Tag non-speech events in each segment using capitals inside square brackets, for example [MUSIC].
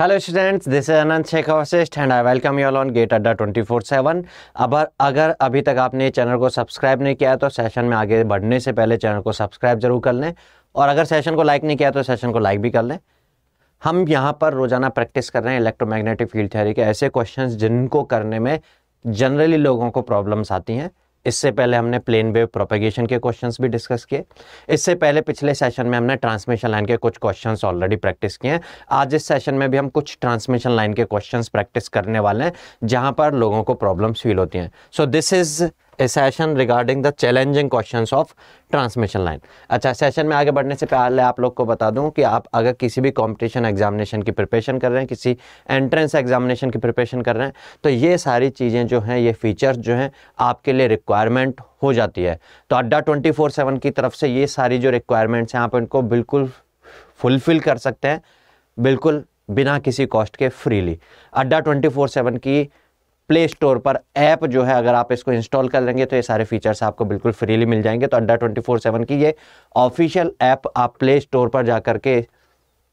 Hello students this is Anant Shaikh Vashishtha and I welcome you all on GATE Adda twenty four seven अब अगर अभी तक आपने channel को subscribe नहीं किया है तो सेशन में आगे बढ़ने से पहले चैनल को सब्सक्राइब ज़रूर कर लें। और अगर सेशन को लाइक नहीं किया तो सेशन को लाइक भी कर लें। हम यहाँ पर रोज़ाना प्रैक्टिस कर रहे हैं इलेक्ट्रोमैग्नेटिक फ़ील्ड थ्योरी के ऐसे क्वेश्चन जिनको करने में जनरली लोगों को प्रॉब्लम्स आती हैं। इससे पहले हमने प्लेन वेव प्रोपेगेशन के क्वेश्चंस भी डिस्कस किए। इससे पहले पिछले सेशन में हमने ट्रांसमिशन लाइन के कुछ क्वेश्चंस ऑलरेडी प्रैक्टिस किए हैं। आज इस सेशन में भी हम कुछ ट्रांसमिशन लाइन के क्वेश्चंस प्रैक्टिस करने वाले हैं, जहाँ पर लोगों को प्रॉब्लम्स फील होती हैं। So this is session regarding the challenging question of transmission line अच्छा सेशन में आगे बढ़ने से पहले आप लोग को बता दूँ कि आप अगर किसी भी कॉम्पिटिशन एग्जामिनेशन की प्रिपरेशन कर रहे हैं, किसी एंट्रेंस एग्जामिनेशन की प्रिपरेशन कर रहे हैं तो ये सारी चीज़ें जो हैं, ये फीचर्स जो हैं, आपके लिए रिक्वायरमेंट हो जाती है। तो अड्डा ट्वेंटी फोर सेवन की तरफ़ से ये सारी जो रिक्वायरमेंट्स हैं, आप इनको बिल्कुल फुलफिल कर सकते हैं, बिल्कुल बिना किसी कॉस्ट के freely Adda twenty four seven की प्ले स्टोर पर ऐप जो है, अगर आप इसको इंस्टॉल कर लेंगे तो ये सारे फीचर्स आपको बिल्कुल फ्रीली मिल जाएँगे। तो अड्डा ट्वेंटी फोर सेवन की ये ऑफिशियल ऐप आप प्ले स्टोर पर जा करके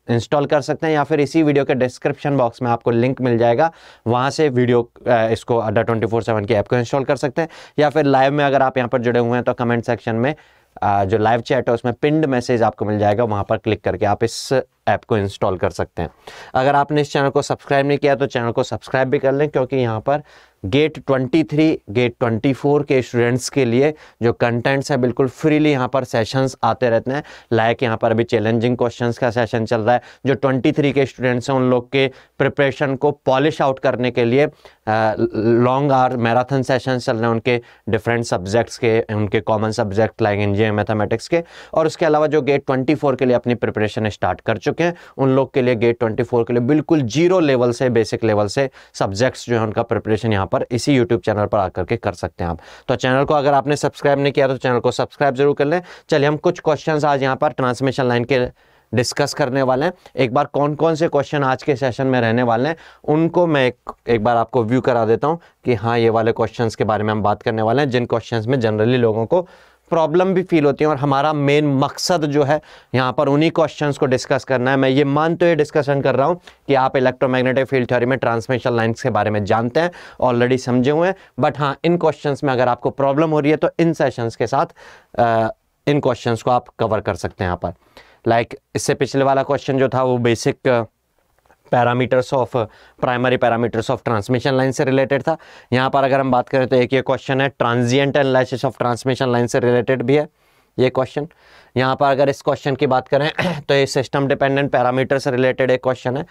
इंस्टॉल कर सकते हैं, या फिर इसी वीडियो के डिस्क्रिप्शन बॉक्स में आपको लिंक मिल जाएगा। वहाँ से वीडियो इसको अड्डा ट्वेंटी फोर सेवन की ऐप को इंस्टॉल कर सकते हैं। या फिर लाइव में अगर आप यहाँ पर जुड़े हुए हैं तो कमेंट सेक्शन में जो लाइव चैट है, उसमें पिंड मैसेज आपको मिल जाएगा। वहाँ पर क्लिक करके आप इस ऐप को इंस्टॉल कर सकते हैं। अगर आपने इस चैनल को सब्सक्राइब नहीं किया तो चैनल को सब्सक्राइब भी कर लें क्योंकि यहाँ पर गेट 23, गेट 24 के स्टूडेंट्स के लिए जो कंटेंट्स हैं बिल्कुल फ्रीली यहाँ पर सेशंस आते रहते हैं। लाइक यहाँ पर अभी चैलेंजिंग क्वेश्चंस का सेशन चल रहा है जो 23 के स्टूडेंट्स हैं उन लोग के प्रिपरेशन को पॉलिश आउट करने के लिए लॉन्ग आर मैराथन सेशन चल रहे हैं उनके डिफरेंट सब्जेक्ट्स के उनके common subject like engineering mathematics के। और उसके अलावा जो गेट ट्वेंटी के लिए अपनी प्रिपरेशन स्टार्ट कर चुके हैं उन लोग के लिए गेट ट्वेंटी के लिए बिल्कुल ज़ीरो लेवल से बेसिक लेवल से सब्जेक्ट्स जो है उनका प्रिपरेशन यहाँ पर इसी यूट्यूब चैनल पर आकर के कर सकते हैं आप। तो चैनल को अगर आपने सब्सक्राइब नहीं किया तो चैनल को सब्सक्राइब ज़रूर कर लें। चलिए हम कुछ क्वेश्चन आज यहाँ पर ट्रांसमिशन लाइन के डिस्कस करने वाले हैं। एक बार कौन कौन से क्वेश्चन आज के सेशन में रहने वाले हैं उनको मैं एक, एक बार आपको व्यू करा देता हूँ कि हाँ ये वाले क्वेश्चंस के बारे में हम बात करने वाले हैं जिन क्वेश्चंस में जनरली लोगों को प्रॉब्लम भी फील होती है और हमारा मेन मकसद जो है यहाँ पर उन्हीं क्वेश्चंस को डिस्कस करना है। मैं ये मानते ये डिस्कशन कर रहा हूँ कि आप इलेक्ट्रोमैग्नेटिक फ़ील्ड थ्योरी में ट्रांसमिशन लाइन्स के बारे में जानते हैं ऑलरेडी समझे हुए हैं। बट हाँ इन क्वेश्चन में अगर आपको प्रॉब्लम हो रही है तो इन सेशंस के साथ आ, इन क्वेश्चन को आप कवर कर सकते हैं यहाँ पर। लाइक like, इससे पिछले वाला क्वेश्चन जो था वो basic parameters of primary parameters of transmission line से रिलेटेड था। यहाँ पर अगर हम बात करें तो एक ये क्वेश्चन है transient analysis of transmission line से रिलेटेड भी है ये क्वेश्चन यहाँ पर अगर इस क्वेश्चन की बात करें [CLEARS THROAT] तो ये सिस्टम डिपेंडेंट पैरामीटर से रिलेटेड एक क्वेश्चन है।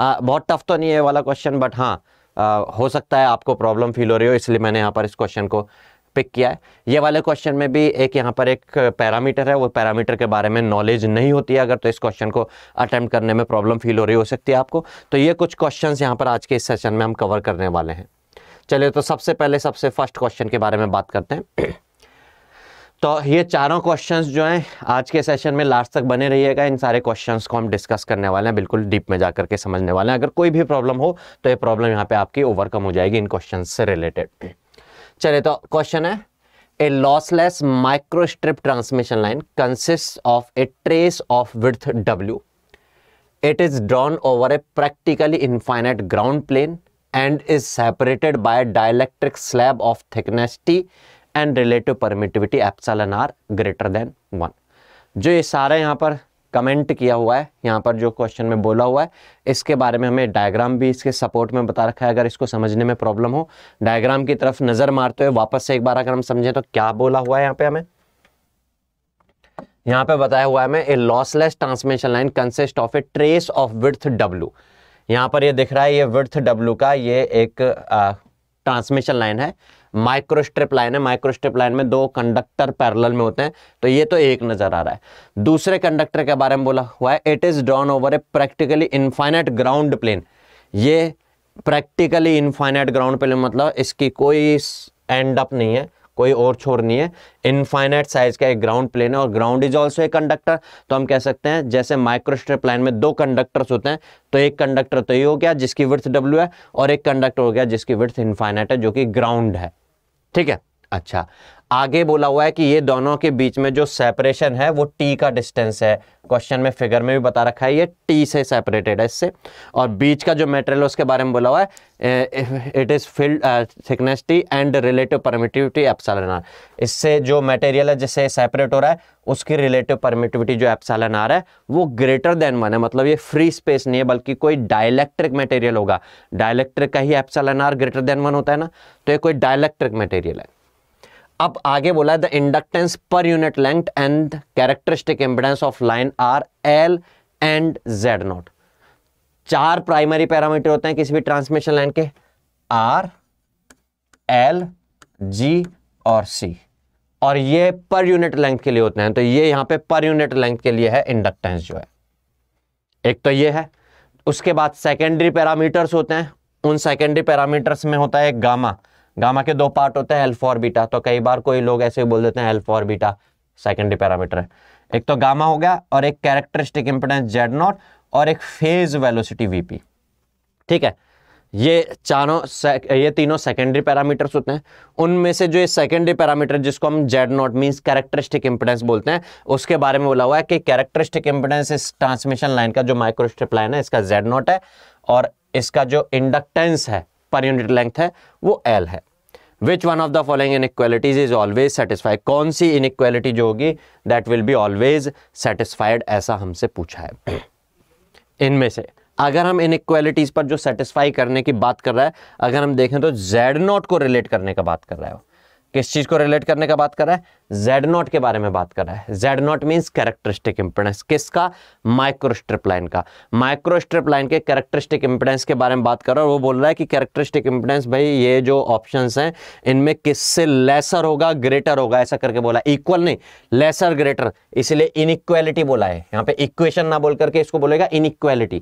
आ, बहुत टफ तो नहीं है वाला क्वेश्चन बट हाँ आ, हो सकता है आपको प्रॉब्लम फील हो रही हो इसलिए मैंने यहाँ पर इस क्वेश्चन को पिक किया है। ये वाले क्वेश्चन में भी एक यहाँ पर एक पैरामीटर है, वो पैरामीटर के बारे में नॉलेज नहीं होती है, अगर तो इस क्वेश्चन को अटेम्प्ट करने में प्रॉब्लम फील हो रही हो सकती है आपको। तो ये कुछ क्वेश्चन यहाँ पर आज के इस सेशन में हम कवर करने वाले हैं। चलिए तो सबसे पहले, सबसे फ़र्स्ट क्वेश्चन के बारे में बात करते हैं। तो ये चारों क्वेश्चंस जो हैं, आज के सेशन में लास्ट तक बने रहिएगा। इन सारे क्वेश्चंस को हम डिस्कस करने वाले हैं, बिल्कुल डीप में जाकर के समझने वाले हैं। अगर कोई भी प्रॉब्लम हो तो ये प्रॉब्लम यहाँ पे आपकी ओवरकम हो जाएगी इन क्वेश्चन से रिलेटेड चलिए तो क्वेश्चन है a lossless microstrip transmission line consist of a trace of width W it is drawn over a practically infinite ground plane and is separated by dielectric slab of thickness T and relative permittivity epsilon R greater than one जो ये सारे यहाँ पर comment किया हुआ है, यहाँ पर जो क्वेश्चन में बोला हुआ है, इसके बारे में हमें डायग्राम भी इसके सपोर्ट में बता रखा है, अगर इसको समझने में प्रॉब्लम हो। डायग्राम की तरफ़ नज़र मारते हुए वापस से एक बार अगर हम समझें तो क्या बोला हुआ है यहाँ पे हमें? यहाँ पे बताया हुआ है हमें a lossless transmission line consist of a trace of width W यहाँ पर ये दिख रहा है, ये विर्थ डब्ल्यू का ये एक ट्रांसमिशन लाइन है। माइक्रोस्ट्रिप लाइन है, माइक्रोस्ट्रिप लाइन में दो कंडक्टर पैरेलल में होते हैं तो ये तो एक नज़र आ रहा है। दूसरे कंडक्टर के बारे में बोला हुआ है it is drawn over a practically infinite ground plane ये प्रैक्टिकली इनफाइनाइट ग्राउंड प्लेन मतलब इसकी कोई एंड अप नहीं है, कोई और छोर नहीं है। इनफाइनाइट साइज़ का एक ग्राउंड प्लेन है और ground is also a conductor तो हम कह सकते हैं, जैसे माइक्रोस्ट्रिप लाइन में दो कंडक्टर्स होते हैं तो एक कंडक्टर तो ये हो गया जिसकी विर्थ डब्ल्यू है और एक कंडक्टर हो गया जिसकी विर्थ इनफाइनाइट है, जो कि ग्राउंड है। ठीक है। अच्छा। आगे बोला हुआ है कि ये दोनों के बीच में जो सेपरेशन है, वो टी का डिस्टेंस है। क्वेश्चन में फिगर में भी बता रखा है, ये टी से सेपरेटेड है इससे। और बीच का जो मेटेरियल उसके बारे में बोला हुआ है it is filled thickness T and relative permittivity epsilon R इससे जो मटेरियल है, जिससे सेपरेट हो रहा है, उसकी रिलेटिव परमिटिविटी जो एप्सलन आर है, वो ग्रेटर देन वन है। मतलब ये फ्री स्पेस नहीं है, बल्कि कोई डायलैक्ट्रिक मटेरियल होगा। डायलैक्ट्रिक का ही epsilon R greater than one होता है ना? तो ये कोई डायलैक्ट्रिक मटेरियल है। अब आगे बोला है the inductance per unit length and characteristic impedance of line are L and Z naught चार प्राइमरी पैरामीटर होते हैं किसी भी ट्रांसमिशन लाइन के। आर एल जी और सी और ये पर यूनिट लेंथ के लिए होते हैं। तो ये यहाँ पे पर यूनिट लेंथ के लिए है इंडक्टेंस जो है। एक तो ये है। उसके बाद सेकेंडरी पैरामीटर्स होते हैं। उन सेकेंडरी पैरामीटर्स में होता है गामा गामा के दो पार्ट होते हैं एल्फा और बीटा तो कई बार कोई लोग ऐसे बोल देते हैं एल्फा और बीटा सेकेंडरी पैरामीटर है। एक तो गामा हो गया और एक कैरेक्टरिस्टिक इंपोर्टेंस जेड नॉट और एक फ़ेज़ वेलोसिटी वीपी ठीक है? ये चारों ये तीनों सेकेंडरी पैरामीटर्स होते हैं। उनमें से जो ये सेकेंडरी पैरामीटर जिसको हम Z naught means characteristic impedance बोलते हैं, उसके बारे में बोला हुआ है कि कैरेक्टरिस्टिक इंपोर्टेंस इस ट्रांसमिशन लाइन का जो माइक्रोस्ट्रिप लाइन है, इसका जेड नॉट है और इसका जो इंडक्टेंस है पर यूनिट लेंथ है, वो एल है। Which one of the following inequalities is always satisfied कौन सी इनक्वालिटी जो होगी that will be always satisfied ऐसा हमसे पूछा है। इनमें से, अगर हम इनक्वालिटीज पर जो सेटिस्फाई करने की बात कर रहा है, अगर हम देखें तो जेड नॉट को रिलेट करने का बात कर रहा है। किस चीज़ को रिलेट करने का बात कर रहा है? जेड नॉट के बारे में बात कर रहा है। Z naught mean characteristic impedance किसका? माइक्रोस्ट्रिप लाइन का। माइक्रोस्ट्रिप लाइन के कैरेक्टरिस्टिक इंपेडेंस के बारे में बात कर रहा है वो बोल रहा है कि कैरेक्टरिस्टिक इंपेडेंस भाई ये जो ऑप्शन हैं, इनमें किससे लेसर होगा ग्रेटर होगा? ऐसा करके बोला। इक्वल नहीं लेसर ग्रेटर इसलिए इनइक्वेलिटी बोला है। यहाँ पे इक्वेशन ना बोल करके इसको बोलेगा इनइक्वेलिटी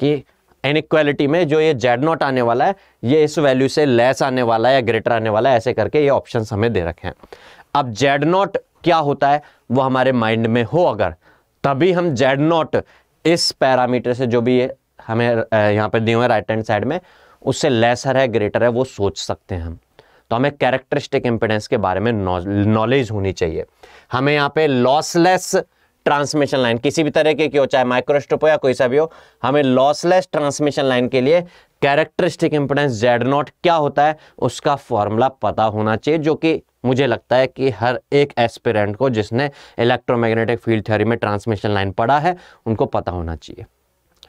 कि इनइक्वालिटी में जो ये जेड नॉट आने वाला है, ये इस वैल्यू से लेस आने वाला है या ग्रेटर आने वाला है, ऐसे करके ये ऑप्शन हमें दे रखे हैं। अब जेड नॉट क्या होता है, वो हमारे माइंड में हो अगर, तभी हम जेड नॉट इस पैरामीटर से जो भी ये हमें यहाँ पे दिए हुए राइट हैंड साइड में, उससे लेसर है ग्रेटर है, वो सोच सकते हैं हम। तो हमें कैरेक्टरिस्टिक इंपिडेंस के बारे में नॉलेज होनी चाहिए। हमें यहाँ पे लॉसलेस ट्रांसमिशन लाइन, किसी भी तरह की हो, चाहे माइक्रोस्ट्रिप हो या कोई सा भी हो, हमें लॉसलेस ट्रांसमिशन लाइन के लिए कैरेक्टरिस्टिक इंपोर्टेंस जेड नॉट क्या होता है, उसका फॉर्मूला पता होना चाहिए, जो कि मुझे लगता है कि हर एक एस्पिरेंट को जिसने इलेक्ट्रोमैग्नेटिक फ़ील्ड थ्योरी में ट्रांसमिशन लाइन पढ़ा है, उनको पता होना चाहिए।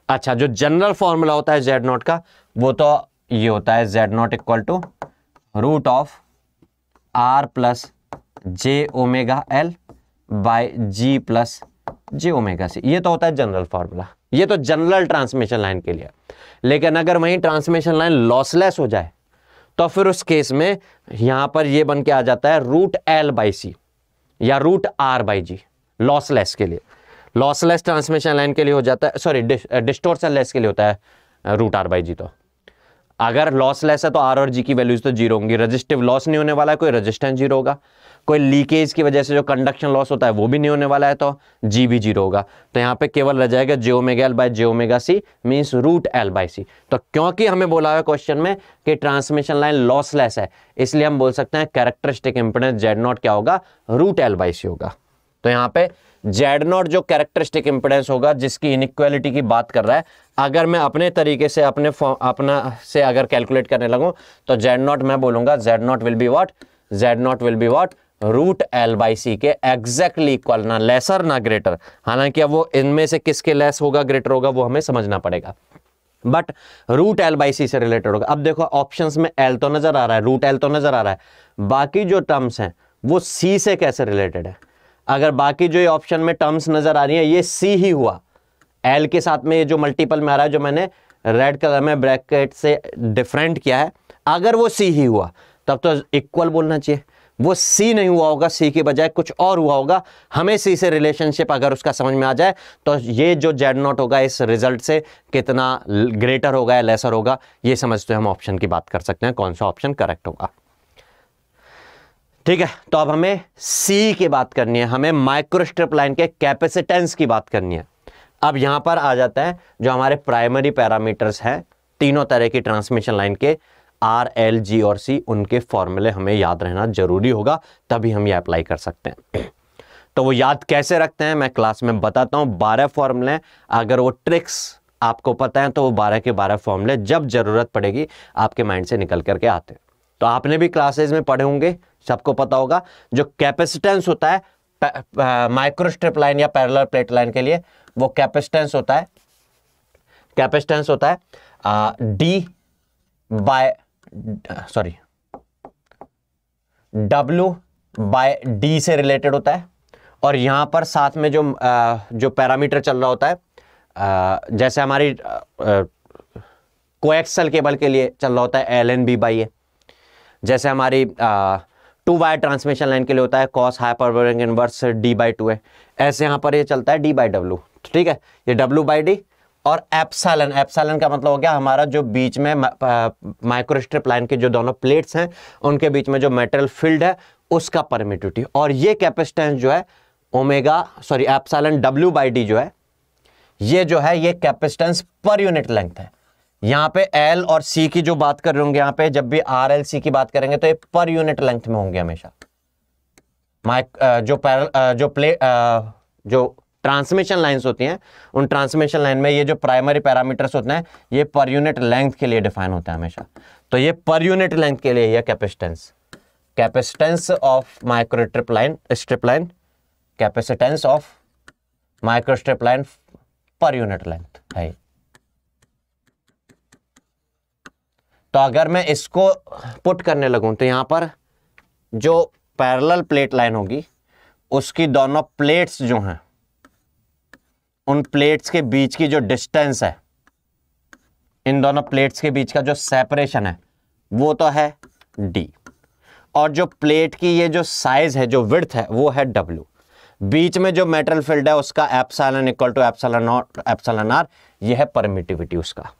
अच्छा जो जनरल फॉर्मूला होता है जेड नॉट का, वो तो ये होता है Z naught equal to root of R plus J omega L by G plus J omega C. ये तो होता है जनरल फॉर्मूला ये तो जनरल ट्रांसमिशन लाइन के लिए। लेकिन अगर वहीं ट्रांसमिशन लाइन लॉसलेस हो जाए तो फिर उस केस में यहाँ पर ये बन के आ जाता है रूट एल बाई सी या root R by G lossless के लिए। लॉसलेस ट्रांसमिशन लाइन के लिए हो जाता है सॉरी डिस्टोर्सन लेस के लिए होता है रूट आर बाई जी तो। अगर लॉसलेस है तो आर और जी की वैल्यूज़ तो ज़ीरो होंगी। रजिस्टिव लॉस नहीं होने वाला है, कोई रजिस्टेंस ज़ीरो होगा। कोई लीकेज की वजह से जो कंडक्शन लॉस होता है वो भी नहीं होने वाला है तो जी भी ज़ीरो होगा। तो यहाँ पे केवल रह जाएगा J omega L by J omega C means root L by C तो क्योंकि हमें बोला हुआ क्वेश्चन में कि ट्रांसमिशन लाइन लॉसलेस है, इसलिए हम बोल सकते हैं कैरेक्टरिस्टिक इंपोर्टेंस जेड नॉट क्या होगा? रूट एल बाई सी होगा। तो यहाँ पे जेड नॉट जो कैरेक्टरिस्टिक इंपोर्टेंस होगा, जिसकी इनक्वालिटी की बात कर रहा है, अगर मैं अपने तरीके से, अपने अपना से अगर कैलकुलेट करने लगूं तो जेड नॉट मैं बोलूँगा Z naught will be what Z naught will be what root L by C के एग्जैक्टली इक्वल ना लेसर ना ग्रेटर हालाँकि अब वो इनमें से किसके लेस होगा ग्रेटर होगा, वो हमें समझना पड़ेगा। But root L by C से रिलेटेड होगा। अब देखो ऑप्शंस में एल तो नज़र आ रहा है, रूट एल तो नज़र आ रहा है। बाकी जो टर्म्स हैं, वो सी से कैसे रिलेटेड है? अगर बाकी जो ऑप्शन में टर्म्स नज़र आ रही है, ये सी ही हुआ। एल के साथ में ये जो मल्टीपल में आ रहा है, जो मैंने रेड कलर में ब्रैकेट से डिफरेंट किया है, अगर वो सी ही हुआ, तब तो इक्वल बोलना चाहिए। वो सी नहीं हुआ होगा, सी के बजाय कुछ और हुआ होगा। हमें सी से रिलेशनशिप अगर उसका समझ में आ जाए तो ये जो जेड नॉट होगा इस रिज़ल्ट से कितना ग्रेटर होगा या लेसर होगा, ये समझते हम ऑप्शन की बात कर सकते हैं, कौन सा ऑप्शन करेक्ट होगा। ठीक है तो अब हमें सी की बात करनी है, हमें माइक्रोस्ट्रिप लाइन के कैपेसिटेंस की बात करनी है। अब यहाँ पर आ जाता है, जो हमारे प्राइमरी पैरामीटर्स हैं, तीनों तरह की ट्रांसमिशन लाइन के आर एल जी और सी उनके फॉर्मूले हमें याद रहना ज़रूरी होगा, तभी हम ये अप्लाई कर सकते हैं। तो वो याद कैसे रखते हैं, मैं क्लास में बताता हूँ। बारह फॉर्मूले अगर वो ट्रिक्स आपको पता है तो वो बारह के बारह फॉर्मूले जब ज़रूरत पड़ेगी, आपके माइंड से निकल करके आते हैं। तो आपने भी क्लासेज में पढ़े होंगे, सबको पता होगा। जो कैपेसिटेंस होता है माइक्रोस्ट्रिप लाइन या पैरेलल प्लेट लाइन के लिए, वो कैपेसिटेंस होता है। कैपेसिटेंस होता है D by sorry W by D से रिलेटेड होता है और यहाँ पर साथ में जो जो पैरामीटर चल रहा होता है जैसे हमारी कोएक्सल केबल के लिए चल रहा होता है L N B by A जैसे हमारी टू वायर ट्रांसमिशन लाइन के लिए होता है cos hyperbolic inverse D by two है ऐसे यहाँ पर ये चलता है डी बाई डब्ल्यू ठीक है? ये डब्ल्यू बाई डी और एप्सालन एप्सालन का मतलब हो गया हमारा जो बीच में माइक्रोस्ट्रिप लाइन के जो दोनों प्लेट्स हैं, उनके बीच में जो मेटल फ़ील्ड है, उसका परमिटिविटी और ये कैपेसिटेंस जो है omega sorry epsilon W by D जो है, ये जो है, ये कैपेसिटेंस पर यूनिट लेंथ है। यहाँ पे एल और सी की जो बात कर रहे होंगे, यहाँ पे जब भी आर एल सी की बात करेंगे तो ये पर यूनिट लेंथ में होंगे हमेशा। माइक जो पैरल जो प्ले जो ट्रांसमिशन लाइंस होती हैं। उन ट्रांसमिशन लाइन में ये जो प्राइमरी पैरामीटर्स होते हैं, ये पर यूनिट लेंथ के लिए डिफाइन होता है हमेशा। तो ये पर यूनिट लेंथ के लिए यह capacitance. Capacitance of micro strip line strip line, capacitance of micro strip line, per unit length है तो अगर मैं इसको पुट करने लगूं तो यहाँ पर जो पैरेलल प्लेट लाइन होगी, उसकी दोनों प्लेट्स जो हैं उन प्लेट्स के बीच की जो डिस्टेंस है, इन दोनों प्लेट्स के बीच का जो सेपरेशन है, वो तो है डी और जो प्लेट की ये जो साइज़ है, जो विड्थ है, वो है डब्ल्यू बीच में जो मेटल फ़ील्ड है, उसका epsilon equal to epsilon naught epsilon R ये है परमिटिविटी उसका.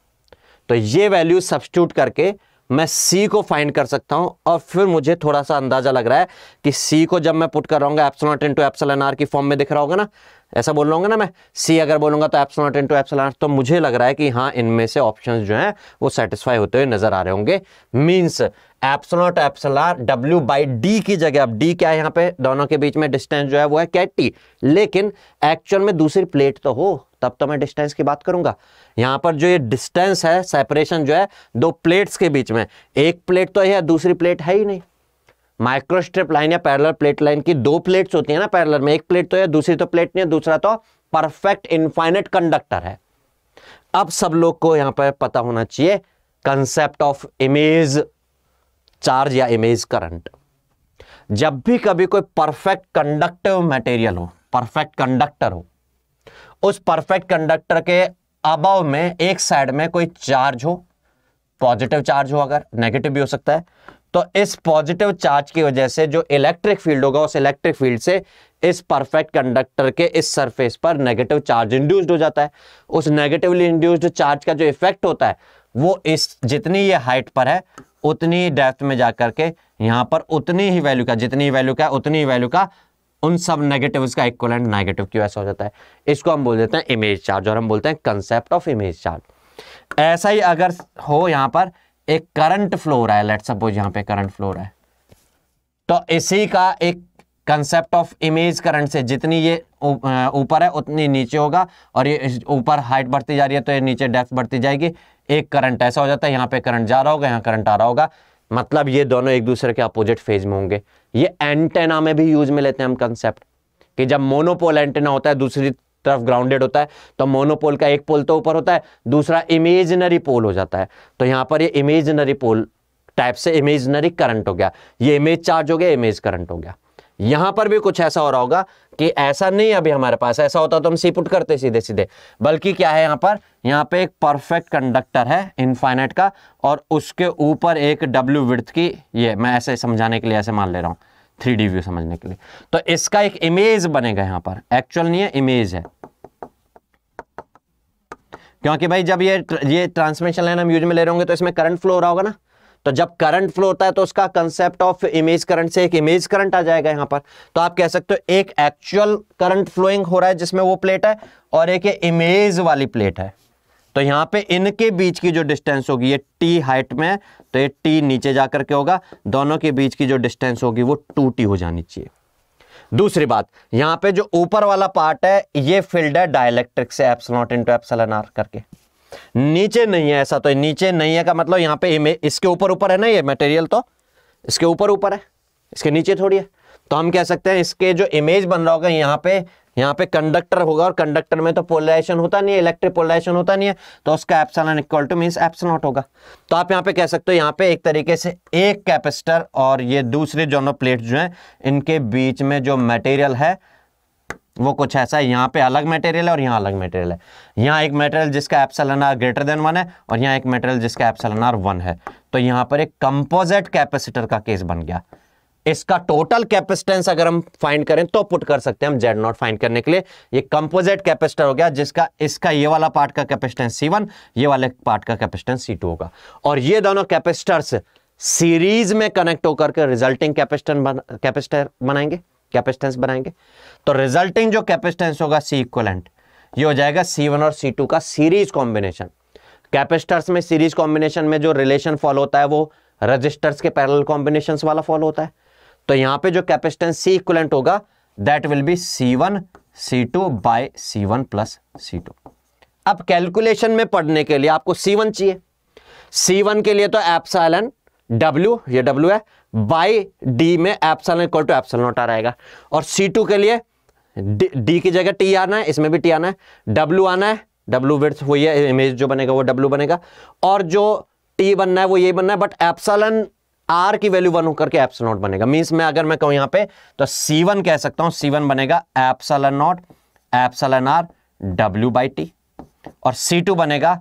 तो ये वैल्यू सब्सटीट्यूट करके मैं सी को फाइंड कर सकता हूँ, और फिर मुझे थोड़ा सा अंदाज़ा लग रहा है कि सी को जब मैं पुट कर रहा हूँ epsilon naught into epsilon R की फॉर्म में दिख रहा होगा ना ऐसा बोल हूँ ना मैं। सी अगर बोलूँगा तो एप्सलॉट इंटू एप्सलन आर तो मुझे लग रहा है कि हाँ इनमें से ऑप्शन जो है, वो सेटिस्फाई होते हुए नज़र आ रहे होंगे। Means epsilon naught epsilon R W by D की जगह। अब डी क्या है यहाँ पे? दोनों के बीच में डिस्टेंस जो है, वो है कैट। लेकिन एक्चुअल में दूसरी प्लेट तो हो, तब तो मैं डिस्टेंस की बात करूँगा। यहाँ पर जो ये डिस्टेंस है सेपरेशन जो है, दो प्लेट्स के बीच में। एक प्लेट तो है दूसरी प्लेट है ही नहीं। माइक्रोस्ट्रिप लाइन या पैरेलल प्लेट लाइन की दो प्लेट्स होती है ना पैरेलल में, एक प्लेट तो है, दूसरी तो प्लेट नहीं है, दूसरा तो परफेक्ट इनफाइनेट कंडक्टर है। अब सब लोग को यहाँ पर पता होना चाहिए कंसेप्ट ऑफ़ इमेज चार्ज या इमेज करंट जब भी कभी कोई परफेक्ट कंडक्टिव मटेरियल हो परफेक्ट कंडक्टर हो, उस परफेक्ट कंडक्टर के अबव में, एक साइड में कोई चार्ज हो पॉजिटिव चार्ज हो अगर नेगेटिव भी हो सकता है तो इस पॉजिटिव चार्ज की वजह से जो इलेक्ट्रिक फ़ील्ड होगा, उस इलेक्ट्रिक फ़ील्ड से इस परफेक्ट कंडक्टर के इस सरफेस पर नेगेटिव चार्ज इंड्यूस्ड हो जाता है। उस नेगेटिवली इंड्यूस्ड चार्ज का जो इफ़ेक्ट होता है, वो इस जितनी ये हाइट पर है, उतनी डेप्थ में जाकर के यहाँ पर उतनी ही वैल्यू का, जितनी वैल्यू का, उतनी ही वैल्यू का, उन सब नेगेटिव का इक्वलेंट नेगेटिव क्यों ऐसा हो जाता है। इसको हम बोल देते हैं इमेज चार्ज और हम बोलते हैं कंसेप्ट ऑफ़ इमेज चार्ज ऐसा ही अगर हो यहाँ पर एक करंट फ्लो रहा है लेट सपोज़ यहाँ पे करंट फ्लो रहा है। तो इसी का एक कंसेप्ट ऑफ़ इमेज करंट से जितनी ये ऊपर है, उतनी नीचे होगा, और ये ऊपर हाइट बढ़ती जा रही है तो ये नीचे डेप्थ बढ़ती जाएगी। एक करंट ऐसा हो जाता है, यहाँ पे करंट जा रहा होगा, यहाँ करंट आ रहा होगा। मतलब ये दोनों एक दूसरे के अपोजिट फ़ेज़ में होंगे। ये एंटेना में भी यूज़ में लेते हैं हम कंसेप्ट कि जब मोनोपोल एंटेना होता है, दूसरी तरफ़ ग्राउंडेड होता है तो मोनोपोल का एक पोल तो ऊपर होता है, दूसरा इमेजनरी पोल हो जाता है। तो यहाँ पर ये इमेजनरी पोल टाइप से इमेजनरी करंट हो गया। ये इमेज चार्ज हो गया इमेज करंट हो गया। यहाँ पर भी कुछ ऐसा हो रहा होगा कि ऐसा नहीं अभी हमारे पास, ऐसा होता तो हम सी पुट करते सीधे सीधे बल्कि क्या है यहाँ पर, यहाँ पे एक परफेक्ट कंडक्टर है इनफाइनाइट का, और उसके ऊपर एक डब्ल्यू विर्थ की, ये मैं ऐसे समझाने के लिए ऐसे मान ले रहा हूँ। थ्री डी व्यू समझने के लिए। तो इसका एक इमेज बनेगा यहाँ पर। एक्चुअल नहीं है इमेज है। क्योंकि भाई जब ये ये ट्रांसमिशन लाइन हम यूज़ में ले रहे होंगे तो इसमें करंट फ्लो हो रहा होगा ना। तो जब करंट फ्लो होता है तो उसका कंसेप्ट ऑफ़ इमेज करंट से एक इमेज करंट आ जाएगा यहाँ पर। तो आप कह सकते हो एक एक्चुअल करंट फ्लोइंग हो रहा है जिसमें वो प्लेट है और एक इमेज वाली प्लेट है। तो यहाँ पे इनके बीच की जो डिस्टेंस होगी, ये टी हाइट में तो ये टी नीचे जाकर के होगा, दोनों के बीच की जो डिस्टेंस होगी, वो टू टी हो जानी चाहिए। दूसरी बात, यहाँ पे जो ऊपर वाला पार्ट है, ये फ़ील्ड है डायलैक्ट्रिक से एप्सलॉट इंटू एप्सलन आर करके। नीचे नहीं है ऐसा तो नीचे नहीं है का मतलब यहाँ पे इमेज इसके ऊपर ऊपर है ना ये मटेरियल तो? इसके ऊपर ऊपर है, इसके नीचे थोड़ी है। तो हम कह सकते हैं इसके जो इमेज बन रहा होगा यहाँ पे यहाँ पे कंडक्टर होगा और कंडक्टर में तो पोलराइजेशन होता नहीं है इलेक्ट्रिक पोलराइजेशन होता नहीं है तो उसका epsilon equal to means epsilon naught होगा। तो आप यहाँ पे कह सकते हो, यहाँ पे एक तरीके से एक कैपेसिटर और ये दूसरे दोनों प्लेट जो हैं, इनके बीच में जो मटेरियल है, वो कुछ ऐसा है, यहाँ पे अलग मटेरियल है और यहाँ अलग मटेरियल है। यहाँ एक मटेरियल जिसका epsilon R greater than one है और यहाँ एक मटेरियल जिसका एप्सलन आर वन है। तो यहाँ पर एक कंपोजिट कैपेसिटर का केस बन गया। इसका टोटल कैपेसिटेंस अगर हम फाइंड करें तो पुट कर सकते हैं हम जेड नॉट फाइंड करने के लिए। ये कंपोजिट कैपेसिटर हो गया, जिसका, इसका ये वाला पार्ट का कैपेसिटेंस सी वन ये वाले पार्ट का कैपेसिटेंस सी टू होगा। और ये दोनों कैपेसिटर्स सीरीज़ में कनेक्ट होकर के रिजल्टिंग कैपेसिटर कैपेसिटर बनाएँगे कैपेसिटेंस बनाएँगे। तो रिजल्टिंग जो कैपेसिटेंस होगा सी इक्वलेंट ये हो जाएगा सी वन और सी टू का सीरीज़ कॉम्बिनेशन कैपेसिटर्स में सीरीज़ कॉम्बिनेशन में जो रिलेशन फॉलो होता है, वो रजिस्टर्स के पैरेलल कॉम्बिनेशन वाला फॉलो होता है। तो यहाँ पे जो कैपेसिटेंस सी इक्वलेंट होगा that will be C one C two by C one plus C two अब कैलकुलेशन में पढ़ने के लिए आपको सी वन चाहिए। सी वन के लिए तो एप्साइलन डब्ल्यू ये डब्ल्यू है बाई डी में epsilon equal to epsilon naught आ रहेगा। और सी टू के लिए डी की जगह टी आना है, इसमें भी टी आना है। डब्ल्यू आना है डब्ल्यू विर्थ वही है इमेज जो बनेगा वो डब्ल्यू बनेगा। और जो टी बनना है वो ये बनना है बट एप्सलन आर की वैल्यू वन होकर के नॉट बनेगा। मीन्स में अगर मैं कहूँ यहाँ पे तो सी वन कह सकता हूँ सी वन बनेगा epsilon naught epsilon R W by T और सी टू बनेगा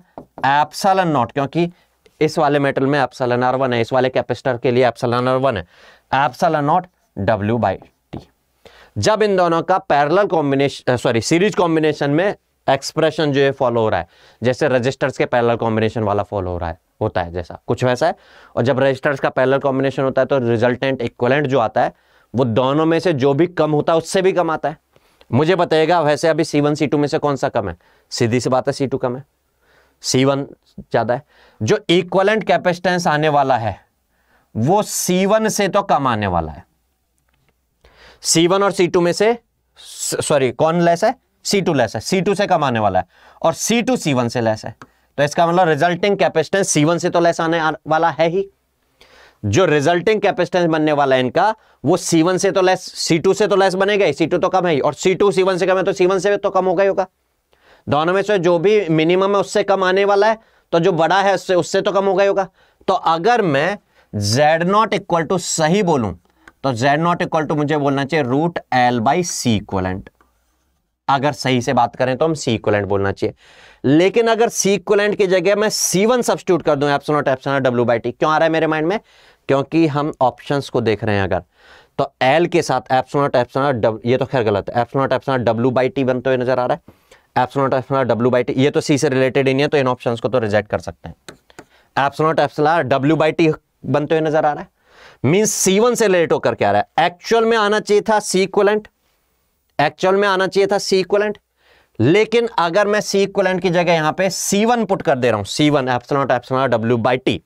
एप्सल नॉट क्योंकि इस वाले मेटल में एप्सल आर वन है, इस वाले कैपेसिटर के लिए एप्सल आर वन है। Epsilon naught W by T जब इन दोनों का parallel combination sorry series combination में एक्सप्रेशन जो है फॉलो हो रहा है, जैसे रजिस्टर्स के पैरेलल कॉम्बिनेशन वाला फॉलो हो रहा है। होता है जैसा। कुछ वैसा है। और जब रजिस्टर्स का पैरेलल कॉम्बिनेशन होता है तो रिजल्टेंट इक्वलेंट जो आता है, वो दोनों में से जो भी कम होता है, उससे भी कम आता है। मुझे बताइएगा, वैसे अभी सी वन में से कौन सा कम है? सीधी सी बात है सी कम है। सी ज़्यादा है। जो इक्वलेंट कैपेसिटेंस आने वाला है, वो सी से तो कम आने वाला है। सी और सी में से सॉरी कौन लेस है? सी टू लेस है। सी टू से कम आने वाला है। और सी टू सी वन से लेस है। तो इसका मतलब रिजल्टिंग कैपेसिटेंस सी से तो लेस आने वाला है ही। जो रिजल्टिंग कैपेसिटेंस बनने वाला है इनका, वो सी वन से तो लेस सी टू से तो लेस बनेगा ही। सी टू तो कम है ही। और सी टू सी वन से कम है तो सी वन से तो कम होगा ही होगा। दोनों में से जो भी मिनिमम है उससे कम आने वाला है तो जो बड़ा है उससे उससे तो कम होगा ही होगा। तो अगर मैं जेड नॉट इक्वल टू सही बोलूँ तो जेड नॉट इक्वल टू मुझे बोलना चाहिए root L by C equivalent अगर सही से बात करें तो हम सी इक्वलेंट बोलना चाहिए। लेकिन अगर सी इक्वलेंट की जगह मैं सी वन सब्सिट्यूट कर दूँ epsilon naught epsilon naught W by T क्यों आ रहा है मेरे माइंड में? क्योंकि हम ऑप्शंस को देख रहे हैं अगर। तो एल के साथ एप्सोनोट एप्सोनोट ये तो खैर गलत है। Epsilon naught epsilon naught W by T बनते हुए नज़र आ रहा है। Epsilon naught epsilon naught W by T ये तो सी से रिलेटेड ही नहीं है तो इन ऑप्शन को तो रिजेक्ट कर सकते हैं। Epsilon naught epsilon naught W by T बनते हुए नज़र आ रहा है। मींस सी वन से रिलेट होकर क्या आ रहा है। एक्चुअल में आना चाहिए था सी इक्वलेंट एक्चुअल में आना चाहिए था सी इक्वलेंट लेकिन अगर मैं सी इक्वलेंट की जगह यहाँ पे सी वन पुट कर दे रहा हूँ C one epsilon naught epsilon naught W by T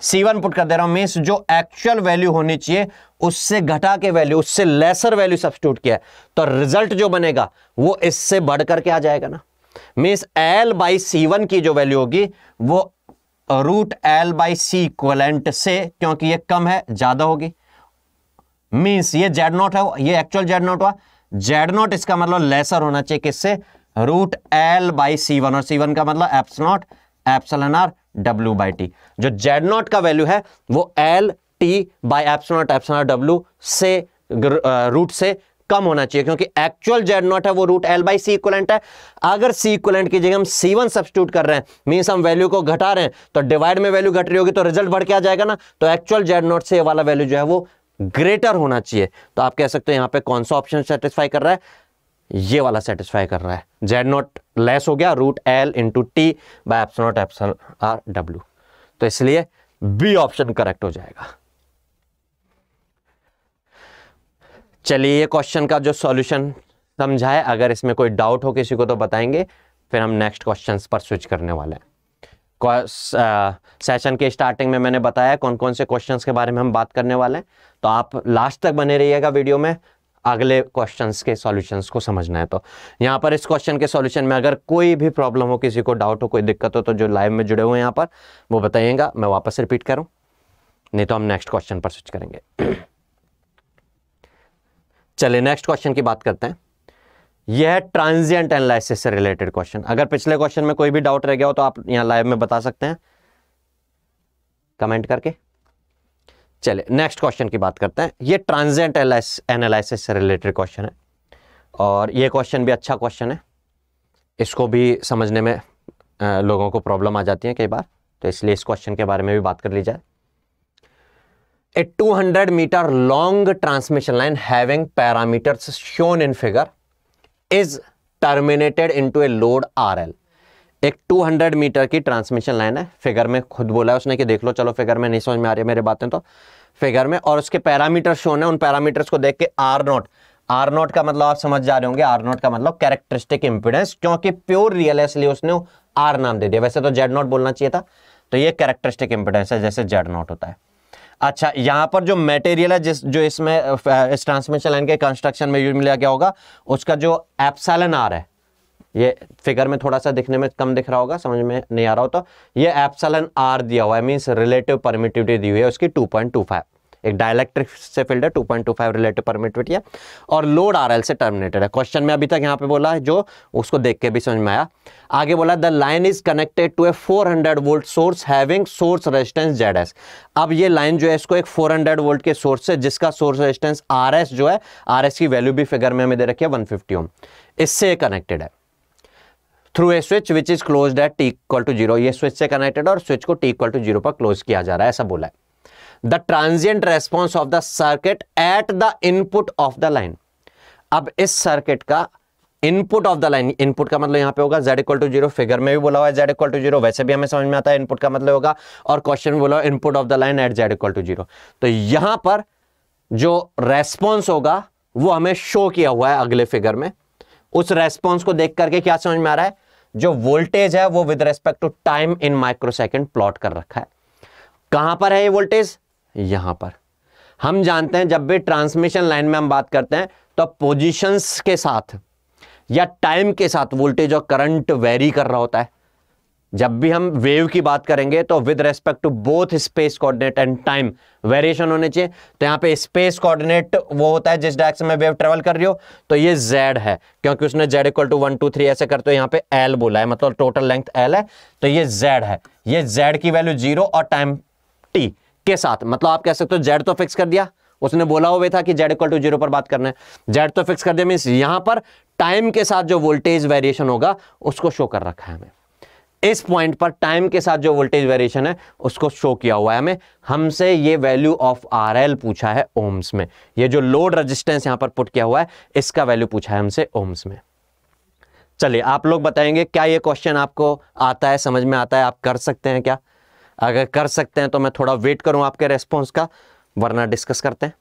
C one put कर दे रहा हूँ मीन्स जो एक्चुअल वैल्यू होनी चाहिए, उससे घटा के वैल्यू उससे लेसर वैल्यू सब्सिट्यूट किया तो रिज़ल्ट जो बनेगा, वो इससे बढ़ करके आ जाएगा ना। मीन्स एल बाई सी की जो वैल्यू होगी, वो root L by C equivalent से, क्योंकि ये कम है, ज़्यादा होगी। मीन्स ये जेड नॉट है, ये एक्चुअल जेड नॉट हुआ। जेड नॉट इसका मतलब लेसर होना चाहिए किससे? Root L by C one और सी वन का मतलब eps naught epsilon R W by T जो जेड नॉट का वैल्यू है, वो L T by eps naught epsilon W से रूट से कम होना चाहिए, क्योंकि एक्चुअल जेड नॉट है, वो root L by C equivalent है। अगर सी इक्वलेंट की जगह हम सी वन सब्सिट्यूट कर रहे हैं मीन्स हम वैल्यू को घटा रहे हैं तो डिवाइड में वैल्यू घट रही होगी तो रिज़ल्ट बढ़ के आ जाएगा ना। तो एक्चुअल जेड नॉट से वाला वैल्यू जो है, वो ग्रेटर होना चाहिए। तो आप कह सकते हो यहाँ पे कौन सा ऑप्शन सेटिस्फाई कर रहा है? ये वाला सेटिस्फाई कर रहा है। जेड नॉट लेस हो गया root L into T by epsilon naught epsilon R W तो इसलिए बी ऑप्शन करेक्ट हो जाएगा। चलिए, ये क्वेश्चन का जो सॉल्यूशन समझाए अगर इसमें कोई डाउट हो किसी को तो बताएँगे। फिर हम नेक्स्ट क्वेश्चंस पर स्विच करने वाले हैं। सेशन के स्टार्टिंग में मैंने बताया कौन कौन से क्वेश्चंस के बारे में हम बात करने वाले हैं। तो आप लास्ट तक बने रहिएगा वीडियो में, अगले क्वेश्चंस के सॉल्यूशंस को समझना है तो। यहाँ पर इस क्वेश्चन के सॉल्यूशन में अगर कोई भी प्रॉब्लम हो, किसी को डाउट हो, कोई दिक्कत हो तो जो लाइव में जुड़े हुए हैं यहाँ पर, वो बताइएगा, मैं वापस रिपीट करूँ। नहीं तो हम नेक्स्ट क्वेश्चन पर स्विच करेंगे। [CLEARS THROAT] चलिए नेक्स्ट क्वेश्चन की बात करते हैं। यह है ट्रांजिएंट एनालिसिस से रिलेटेड क्वेश्चन अगर पिछले क्वेश्चन में कोई भी डाउट रह गया हो तो आप यहाँ लाइव में बता सकते हैं। कमेंट करके। चलिए नेक्स्ट क्वेश्चन की बात करते हैं। ये ट्रांजिएंट एनालिसिस से रिलेटेड क्वेश्चन है। और ये क्वेश्चन भी अच्छा क्वेश्चन है। इसको भी समझने में लोगों को प्रॉब्लम आ जाती है कई बार। तो इसलिए इस क्वेश्चन के बारे में भी बात कर ली जाए। A 200 metre long transmission line having parameters shown in figure is terminated into a load RL एक 200 मीटर की ट्रांसमिशन लाइन है। फिगर में खुद बोला है उसने कि देख लो, चलो फिगर में नहीं समझ में आ रही है मेरे बातें तो। फिगर में और उसके पैरामीटर शोन है, उन पैरामीटर्स को देख के आर नॉट। आर नोट का मतलब आप समझ जा रहे होंगे आर नोट का मतलब कैरेक्टरिस्टिक इंपिडेंस क्योंकि प्योर रियल है इसलिए उसने आर नाम दे दिया। वैसे तो जेड नॉट बोलना चाहिए था तो ये कैरेक्टरिस्टिक इंपिडेंस है, जैसे जेड नॉट होता है। अच्छा यहाँ पर जो मटेरियल है, जिस, जो इसमें इस ट्रांसमिशन लाइन के कंस्ट्रक्शन में यूज़ मिला गया होगा? उसका जो एप्सलन आर है, ये फिगर में थोड़ा सा दिखने में कम दिख रहा होगा, समझ में नहीं आ रहा हो तो ये एप्सलन आर दिया हुआ है मीन्स रिलेटिव परमिटिविटी दी हुई है, उसकी 2.25 एक डायलैक्ट्रिक से फ़ील्ड है 2.25 रिलेटिव परमिटिविटी है, और लोड आरएल से टर्मिनेटेड है। क्वेश्चन में अभी तक यहाँ पे बोला है जो, उसको देख के भी समझ में आया। आगे बोला the line is connected to a 400 volt source having source resistance Z अब ये लाइन जो है, इसको एक 400 वोल्ट के सोर्स से, जिसका सोर्स रेजिस्टेंस आर जो है आर की वैल्यू भी फिगर में हमें दे रखी है वन ओम इससे कनेक्टेड है। Through a switch which is close at T equal to zero switch से कनेक्टेड और स्विच को टी इक्वल टू ज़ीरो पर क्लोज किया जा रहा है, ऐसा बोला है। The transient response of the circuit at the input of the line अब इस सर्किट का input of the line input का मतलब यहाँ पे होगा Z equal to zero figure में भी बोला हुआ है z इक्वल टू ज़ीरो वैसे भी हमें समझ में आता है इनपुट का मतलब होगा और क्वेश्चन में बोला input of the line at Z equal to zero तो यहाँ पर जो रेस्पॉन्स होगा, वो हमें शो किया हुआ है अगले फिगर में। उस रेस्पॉन्स को देख करके क्या समझ में आ रहा है? जो वोल्टेज है, वो with respect to time in microsecond plot कर रखा है। कहाँ पर है ये वोल्टेज यहाँ पर। हम जानते हैं, जब भी ट्रांसमिशन लाइन में हम बात करते हैं तो पोजीशंस के साथ या टाइम के साथ वोल्टेज और करंट वेरी कर रहा होता है। जब भी हम वेव की बात करेंगे तो with respect to both space coordinate and time variation होने चाहिए। तो यहाँ पे स्पेस कोऑर्डिनेट वो होता है, जिस डायरेक्शन में वेव ट्रेवल कर रही हो तो ये z है। क्योंकि उसने z equal to one two three ऐसे करते हो यहाँ पे l बोला है मतलब टोटल लेंथ l है तो ये z है। ये z की वैल्यू ज़ीरो और टाइम t के साथ। मतलब आप कह सकते हो जेड तो फिक्स कर दिया। उसने बोला हुआ था कि जेड इक्वल टू ज़ीरो पर बात करना है। जेड तो फिक्स कर दिया मीन यहाँ पर टाइम के साथ जो वोल्टेज वेरिएशन होगा, उसको शो कर रखा है हमें। इस पॉइंट पर टाइम के साथ जो वोल्टेज वेरिएशन है, उसको शो किया हुआ है हमें। हमसे ये वैल्यू ऑफ़ आर एल पूछा है ओम्स में। ये जो लोड रेजिस्टेंस यहाँ पर पुट किया हुआ है, इसका वैल्यू पूछा है हमसे ओम्स में। चलिए, आप लोग बताएँगे, क्या ये क्वेश्चन आपको आता है, समझ में आता है, आप कर सकते हैं क्या? अगर कर सकते हैं तो मैं थोड़ा वेट करूँ आपके रेस्पॉन्स का, वरना डिस्कस करते हैं।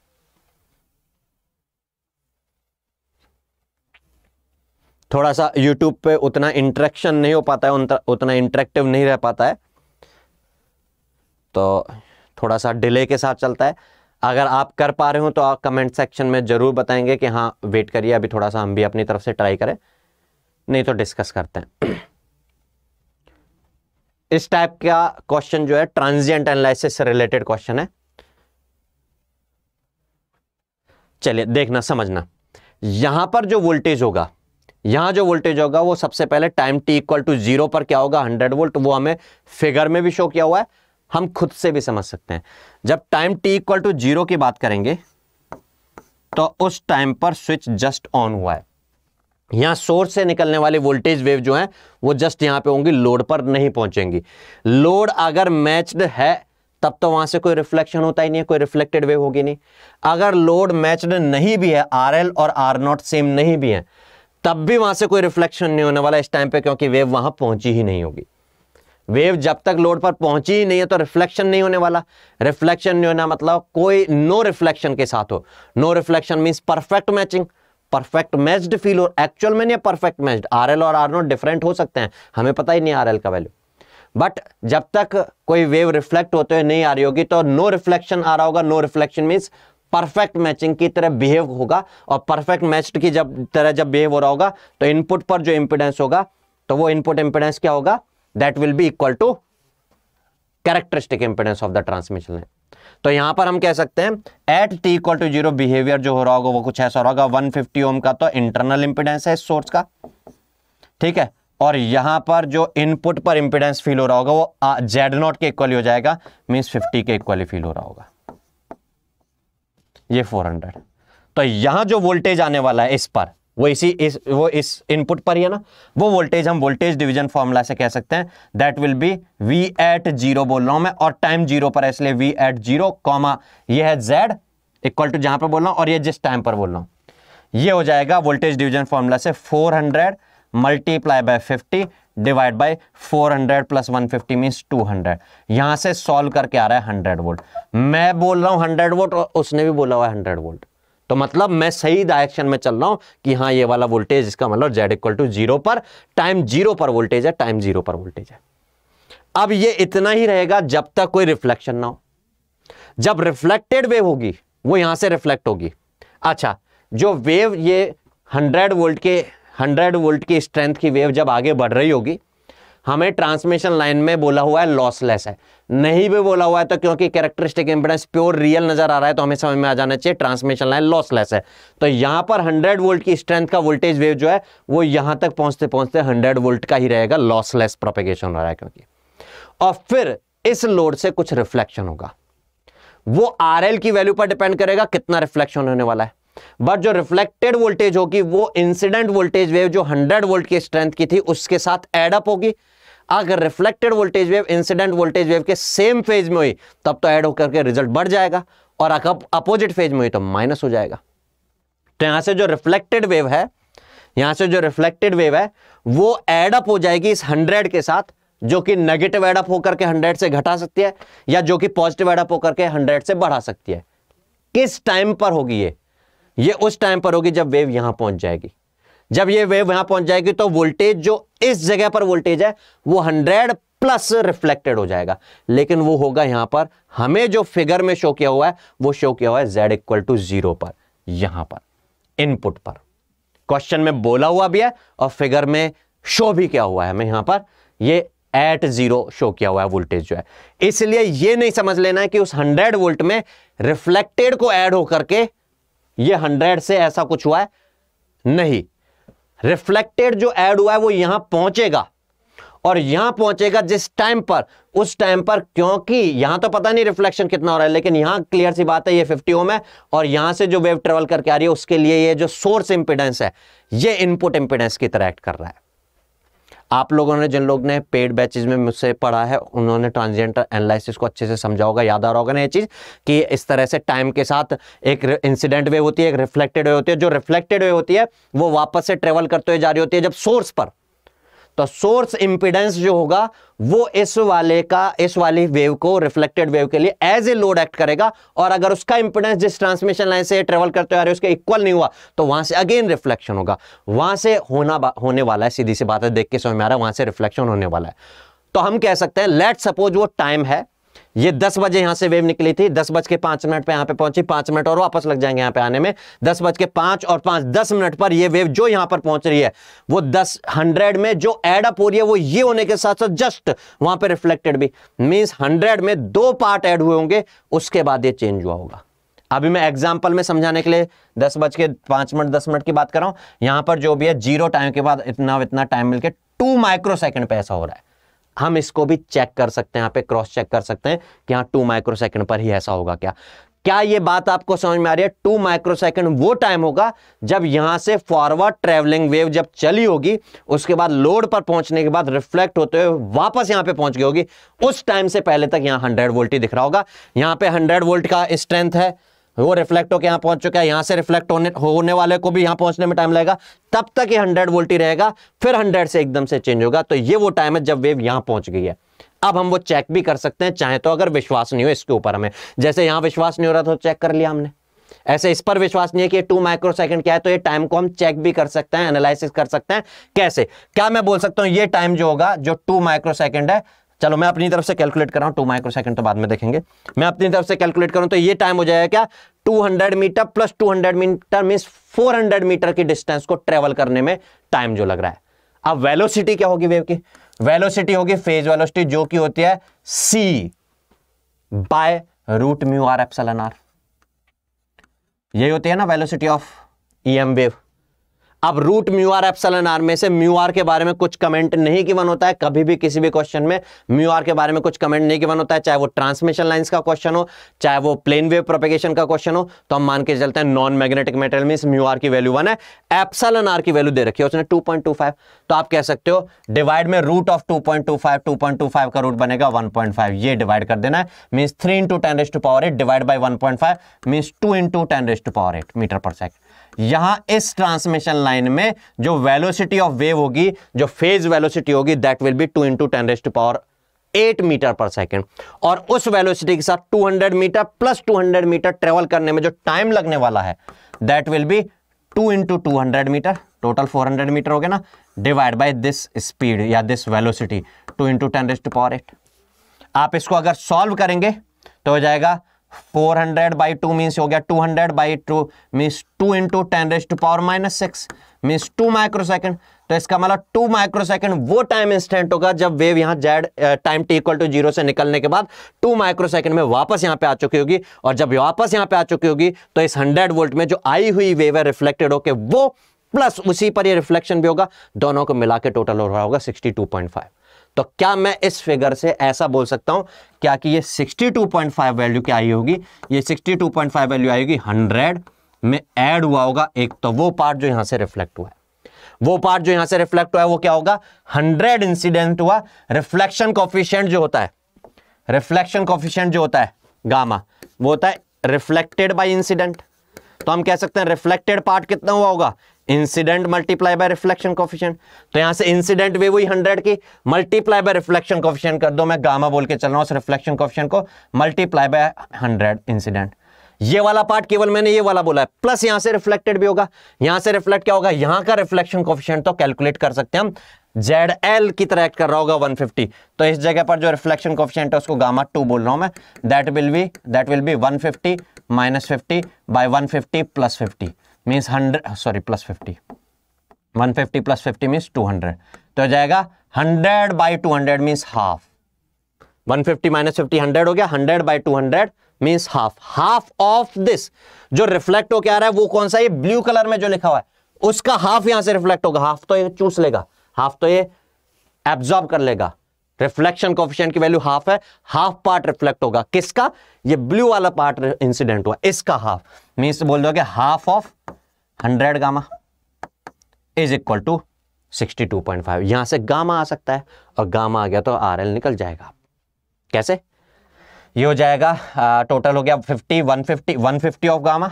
थोड़ा सा यूट्यूब पे उतना इंटरेक्शन नहीं हो पाता है उतना इंटरेक्टिव नहीं रह पाता है। तो थोड़ा सा डिले के साथ चलता है। अगर आप कर पा रहे हो तो आप कमेंट सेक्शन में ज़रूर बताएँगे कि हाँ वेट करिए, अभी थोड़ा सा हम भी अपनी तरफ़ से ट्राई करें। नहीं तो डिस्कस करते हैं। इस टाइप का क्वेश्चन जो है ट्रांजिएंट एनालिसिस से रिलेटेड क्वेश्चन है। चलिए, देखना, समझना। यहाँ पर जो वोल्टेज होगा, यहाँ जो वोल्टेज होगा, वो सबसे पहले time T equal to zero पर क्या होगा? हंड्रेड वोल्ट वो हमें फिगर में भी शो किया हुआ है। हम खुद से भी समझ सकते हैं। जब time T equal to zero की बात करेंगे तो उस टाइम पर स्विच जस्ट ऑन हुआ है। यहाँ सोर्स से निकलने वाले वोल्टेज वेव जो है, वो जस्ट यहाँ पे होंगी, लोड पर नहीं पहुंचेंगी। लोड अगर मैच्ड है, तब तो वहाँ से कोई रिफ्लेक्शन होता ही नहीं है, कोई रिफ्लेक्टेड वेव होगी नहीं। अगर लोड मैच्ड नहीं भी है, आर एल और आर नॉट सेम नहीं भी है, तब भी वहाँ से कोई रिफ्लेक्शन नहीं होने वाला इस टाइम पे, क्योंकि वेव वहाँ पहुँची ही नहीं होगी। वेव जब तक लोड पर पहुँची ही नहीं है तो रिफ्लेक्शन नहीं होने वाला। रिफ्लेक्शन नहीं होना मतलब कोई नो रिफ्लेक्शन के साथ हो। No reflection means perfect matching perfect matched feel हो एक्चुअल में नहीं परफेक्ट मैच्ड आर और आर नोट डिफरेंट हो सकते हैं। हमें पता ही नहीं आरएल का वैल्यू बट जब तक कोई वेव रिफ्लेक्ट होते हुए नहीं आ रही होगी तो नो रिफ्लेक्शन आ रहा होगा। No reflection means perfect matching की तरह बिहेव होगा और परफेक्ट मैच्ड की जब तरह जब बिहेव हो रहा होगा तो इनपुट पर जो इंपिडेंस होगा तो वो इनपुट इंपिडेंस क्या होगा? That will be equal to characteristic impedance of the transmission line तो यहाँ पर हम कह सकते हैं at T equal to zero behaviour जो हो रहा होगा, वो कुछ ऐसा होगा 150 ओम का तो इंटरनल इंपिडेंस है इस सोर्स का। ठीक है? और यहाँ पर जो इनपुट पर इंपिडेंस फील हो रहा होगा, वो जेड नॉट के इक्वली हो जाएगा मीन्स 50 के इक्वली फील हो रहा होगा। ये 400 तो यहाँ जो वोल्टेज आने वाला है, इस पर वो इसी इस, वो इस इनपुट पर ही है ना? वो वोल्टेज हम वोल्टेज डिवीज़न फॉर्मूला से कह सकते हैं। That will be V at zero बोल रहा हूँ मैं, और टाइम ज़ीरो पर है, इसलिए वी एट ज़ीरो कॉमा ये है जेड इक्वल टू जहाँ पर बोल रहा हूँ, और ये जिस टाइम पर बोल रहा हूँ। ये हो जाएगा वोल्टेज डिवीज़न फॉर्मूला से 400 multiply by 50 divide by 400 plus 150 means 200 यहाँ से सॉल्व करके आ रहा है 100 वोल्ट मैं बोल रहा हूँ 100 वोल्ट और उसने भी बोला हुआ है 100 वोल्ट तो मतलब मैं सही डायरेक्शन में चल रहा हूँ कि हाँ ये वाला वोल्टेज इसका मतलब जेड इक्वल टू ज़ीरो पर टाइम ज़ीरो पर वोल्टेज है टाइम ज़ीरो पर वोल्टेज है। अब ये इतना ही रहेगा जब तक कोई रिफ्लेक्शन ना हो। जब रिफ्लेक्टेड वेव होगी, वो यहाँ से रिफ्लेक्ट होगी। अच्छा जो वेव ये हंड्रेड वोल्ट के हंड्रेड वोल्ट की स्ट्रेंथ की वेव जब आगे बढ़ रही होगी हमें ट्रांसमिशन लाइन में बोला हुआ है लॉसलेस है। नहीं भी बोला हुआ है तो क्योंकि कैरेक्टरिस्टिक इंपेडेंस प्योर रियल नज़र आ रहा है तो हमें समझ में आ जाना चाहिए ट्रांसमिशन लाइन लॉसलेस है। तो यहाँ पर 100 वोल्ट की स्ट्रेंथ का वोल्टेज वेव जो है, वो यहाँ तक पहुँचते पहुँचते 100 वोल्ट का ही रहेगा लॉसलेस प्रोपेगेशन हो रहा है क्योंकि। और फिर इस लोड से कुछ रिफ्लेक्शन होगा। वो आरएल की वैल्यू पर डिपेंड करेगा, कितना रिफ्लेक्शन होने वाला है। बट जो रिफ्लेक्टेड वोल्टेज होगी, वो इंसिडेंट वोल्टेज वेव जो 100 वोल्ट की स्ट्रेंथ की थी, उसके साथ एडअप होगी। अगर reflected voltage wave incident voltage wave के सेम फ़ेज़ में हुई, तब तो ऐड होकर के रिज़ल्ट बढ़ जाएगा और अपोजिट फ़ेज़ में हुई तो माइनस हो जाएगा। तो यहाँ से जो रिफ्लेक्टेड वेव है, यहाँ से जो रिफ्लेक्टेड वेव है, वो एडअप हो जाएगी इस हंड्रेड के साथ, जो कि नेगेटिव एडअप होकर के हंड्रेड से घटा सकती है, या जो कि पॉजिटिव एडअप होकर के हंड्रेड से बढ़ा सकती है। किस टाइम पर होगी ये? ये उस टाइम पर होगी जब वेव यहाँ पहुँच जाएगी। जब ये वेव यहाँ पहुँच जाएगी तो वोल्टेज जो इस जगह पर वोल्टेज है, वो 100 प्लस रिफ्लेक्टेड हो जाएगा। लेकिन वो होगा यहाँ पर, हमें जो फिगर में शो किया हुआ है, वो शो किया हुआ है जेड इक्वल टू ज़ीरो पर, यहाँ पर इनपुट पर। क्वेश्चन में बोला हुआ भी है, और फिगर में शो भी किया हुआ है हमें यहाँ पर, ये एट ज़ीरो शो किया हुआ है वोल्टेज जो है। इसलिए ये नहीं समझ लेना है कि उस 100 वोल्ट में रिफ्लेक्टेड को ऐड होकर के ये 100 से ऐसा कुछ हुआ है, नहीं। रिफ्लेक्टेड जो ऐड हुआ है, वो यहाँ पहुंचेगा। और यहाँ पहुंचेगा जिस टाइम पर? उस टाइम पर क्योंकि यहाँ तो पता नहीं रिफ्लेक्शन कितना हो रहा है, लेकिन यहाँ क्लियर सी बात है, ये 50 ओम है और यहाँ से जो वेव ट्रेवल करके आ रही है, उसके लिए ये जो सोर्स इंपिडेंस है, ये इनपुट इंपिडेंस की तरह एक्ट कर रहा है। आप लोगों ने, जिन लोग ने पेड बैचेज में मुझसे पढ़ा है, उन्होंने ट्रांसजेंडर एनालिसिस को अच्छे से समझा होगा, याद आ रहा होगा ना ये चीज़, कि इस तरह से टाइम के साथ एक इंसिडेंट वे होती है, एक रिफ्लेक्टेड वे होती है। जो रिफ्लेक्टेड वे होती है, वो वापस से ट्रेवल करते हुए जा रही होती है, जब सोर्स पर। तो सोर्स इंपिडेंस जो होगा, वो इस वाले का, इस वाली वेव को रिफ्लेक्टेड वेव के लिए एज ए लोड एक्ट करेगा। और अगर उसका इंपिडेंस जिस ट्रांसमिशन लाइन से ट्रेवल करते हुए उसके इक्वल नहीं हुआ तो वहाँ से अगेन रिफ्लेक्शन होगा। वहाँ से होना होने वाला है, सीधी सी बात है, देख के समझ में आ रहा है, वहाँ से रिफ्लेक्शन होने वाला है। तो हम कह सकते हैं लेट सपोज़ वो टाइम है ये दस बजे यहाँ से वेव निकली थी। दस बज के पाँच मिनट पे यहाँ पे पहुँची, पाँच मिनट और वापस लग जाएँगे यहाँ पे आने में। दस बज के पाँच और पाँच, दस मिनट पर ये वेव जो यहाँ पर पहुँच रही है, वो दस हंड्रेड में जो एडअप हो रही है, वो ये होने के साथ साथ जस्ट वहाँ पे रिफ्लेक्टेड भी। मींस हंड्रेड में दो पार्ट एड हुए होंगे, उसके बाद ये चेंज हुआ होगा। अभी मैं एग्ज़ाम्पल में समझाने के लिए दस बज के पाँच मिनट, दस मिनट की बात कर रहा हूँ। यहाँ पर जो भी है ज़ीरो टाइम के बाद इतना इतना टाइम मिलकर टू माइक्रो सेकंड पे ऐसा हो रहा है। हम इसको भी चेक कर सकते हैं, यहाँ पे क्रॉस चेक कर सकते हैं कि हाँ टू माइक्रो सेकंड पर ही ऐसा होगा क्या। क्या ये बात आपको समझ में आ रही है? टू माइक्रो सेकंड वो टाइम होगा जब यहाँ से फॉरवर्ड ट्रेवलिंग वेव जब चली होगी, उसके बाद लोड पर पहुँचने के बाद रिफ्लेक्ट होते हुए वापस यहाँ पे पहुँच गई होगी। उस टाइम से पहले तक यहाँ हंड्रेड वोल्ट ही दिख रहा होगा। यहाँ पे हंड्रेड वोल्ट का स्ट्रेंथ है। वो रिफ्लेक्ट होकर यहाँ पहुँच चुका है। यहाँ से रिफ्लेक्ट होने होने वाले को भी यहाँ पहुँचने में टाइम लगेगा। तब तक ये हंड्रेड वोल्ट ही रहेगा, फिर हंड्रेड से एकदम से चेंज होगा। तो ये वो टाइम है जब वेव यहाँ पहुँच गई है। अब हम वो चेक भी कर सकते हैं, चाहे तो अगर विश्वास नहीं हो इसके ऊपर हमें। जैसे यहाँ विश्वास नहीं हो रहा तो चेक कर लिया हमने। ऐसे इस पर विश्वास नहीं है कि टू माइक्रो सेकंड क्या है तो ये टाइम को हम चेक भी कर सकते हैं एनालिसिस कर सकते हैं। कैसे? क्या मैं बोल सकता हूँ, ये टाइम जो होगा, जो टू माइक्रो सेकंड है चलो, मैं अपनी तरफ़ से कैलकुलेट कर रहा हूँ टू माइक्रो सेकंड तो बाद में देखेंगे। मैं अपनी तरफ़ से कैलकुलेट करूँ तो ये टाइम हो जाएगा क्या? 200 metre plus 200 metre mean 400 metre की डिस्टेंस को ट्रेवल करने में टाइम जो लग रहा है। अब वेलोसिटी क्या होगी वेव की? वेलोसिटी होगी फ़ेज़ वेलोसिटी जो की होती है C by root mu R epsilon R यही होती है ना वेलोसिटी ऑफ़ ईएम वेव अब root mu R epsilon R में से म्यू आर के बारे में कुछ कमेंट नहीं गिवन होता है। कभी भी किसी भी क्वेश्चन में म्यू आर के बारे में कुछ कमेंट नहीं गिवन होता है। चाहे वो ट्रांसमिशन लाइंस का क्वेश्चन हो, चाहे वो प्लेन वेव प्रोपेगेशन का क्वेश्चन हो तो हम मान के चलते हैं non magnetic material mean mu r की वैल्यू वन है। एप्सलन आर की वैल्यू दे रखी है उसने टू तो आप कह सकते हो डिवाइड में रूट ऑफ़ टू टू का रूट बनेगा वन ये डिवाइड कर देना है। Mean three into ten raised to power eight divide by one point five mean two into ten raised to power eight metre per second यहाँ इस transmission line में जो वेलोसिटी ऑफ़ वेव होगी, जो फ़ेज़ वेलोसिटी होगी that will be two into ten raised power eight metre per second और उस velocity के साथ 200 मीटर प्लस 200 मीटर ट्रेवल करने में जो टाइम लगने वाला है that will be two into two metre total 400 metre हो गया ना डिवाइड बाय दिस स्पीड या this velocity two into ten raised power eight आप इसको अगर सॉल्व करेंगे तो हो जाएगा 400 हंड्रेड बाई टू मीन्स हो गया 200 hundred by two means two into ten raised to power minus six means two micro second तो इसका मतलब टू माइक्रो सेकेंड वो टाइम इंस्टेंट होगा जब वेव यहाँ Z time T equal to zero से निकलने के बाद टू माइक्रो सेकेंड में वापस यहाँ पे आ चुकी होगी और जब वापस यहाँ पे आ चुकी होगी तो इस हंड्रेड वोल्ट में जो आई हुई वेव है रिफ्लेक्टेड होकर वो प्लस उसी पर ये रिफ्लेक्शन भी होगा। दोनों को मिला के टोटल हो रहा होगा सिक्सटी टू पॉइंट फाइव तो क्या मैं इस फिगर से ऐसा बोल सकता हूँ? क्या कि ये 62.5 वैल्यू क्या आई होगी। ये 62.5 वैल्यू आई होगी 100 में ऐड हुआ होगा एक तो वो पार्ट जो यहाँ से रिफ्लेक्ट हुआ है। वो पार्ट जो यहाँ से रिफ्लेक्ट हुआ है, वो क्या होगा? 100 इंसिडेंट हुआ। रिफ्लेक्शन कॉफिशियंट जो होता है, रिफ्लेक्शन कॉफिशियंट जो होता है, गामा, वो होता है रिफ्लेक्टेड बाई इंसिडेंट। तो हम कह सकते हैं रिफ्लेक्टेड पार्ट कितना हुआ होगा? Incident multiply by reflection coefficient तो यहाँ से इंसिडेंट वेव हुई हंड्रेड की मल्टीप्लाई बाय रिफ्लेक्शन कॉफिशिएंट कर दो, मैं गामा बोल के चल रहा हूँ, उस रिफ्लेक्शन कॉफिशिएंट को मल्टीप्लाई बाय हंड्रेड इंसिडेंट ये वाला पार्ट केवल मैंने ये वाला बोला है प्लस यहाँ से रिफ्लेक्टेड भी होगा। यहाँ से रिफ्लेक्ट क्या होगा? यहाँ का रिफ्लेक्शन कॉफिशिएंट तो कैलकुलेट कर सकते हैं हम। जेड एल की तरह एक्ट कर रहा होगा 150 तो इस जगह पर जो रिफ्लेक्शन कॉफिशिएंट है, उसको गामा टू बोल रहा हूँ मैं। That will be that will be 150 minus fifty by one fifty plus fifty means hundred sorry plus fifty one fifty plus fifty means two hundred तो हो जाएगा hundred by two hundred means half one fifty minus fifty hundred हो गया. Hundred by two hundred means half half of this जो reflect होकर आ रहा है, वो कौन सा ये ब्लू कलर में जो लिखा हुआ है, उसका हाफ़ यहाँ से रिफ्लेक्ट होगा। हाफ़ तो ये चूस लेगा। हाफ़ तो ये एब्जॉर्ब कर लेगा। रिफ्लेक्शन कोफिशिएंट की वैल्यू हाफ़ है। हाफ़ पार्ट रिफ्लेक्ट होगा। किसका? ये ब्लू वाला पार्ट इंसिडेंट हुआ। इसका हाफ़ मीन्स बोल दोगे half of hundred gamma is equal to sixty two point five. यहाँ से गामा आ सकता है और गामा आ गया तो आर एल निकल जाएगा। कैसे? ये हो जाएगा आ, टोटल हो गया fifty one fifty one fifty of gamma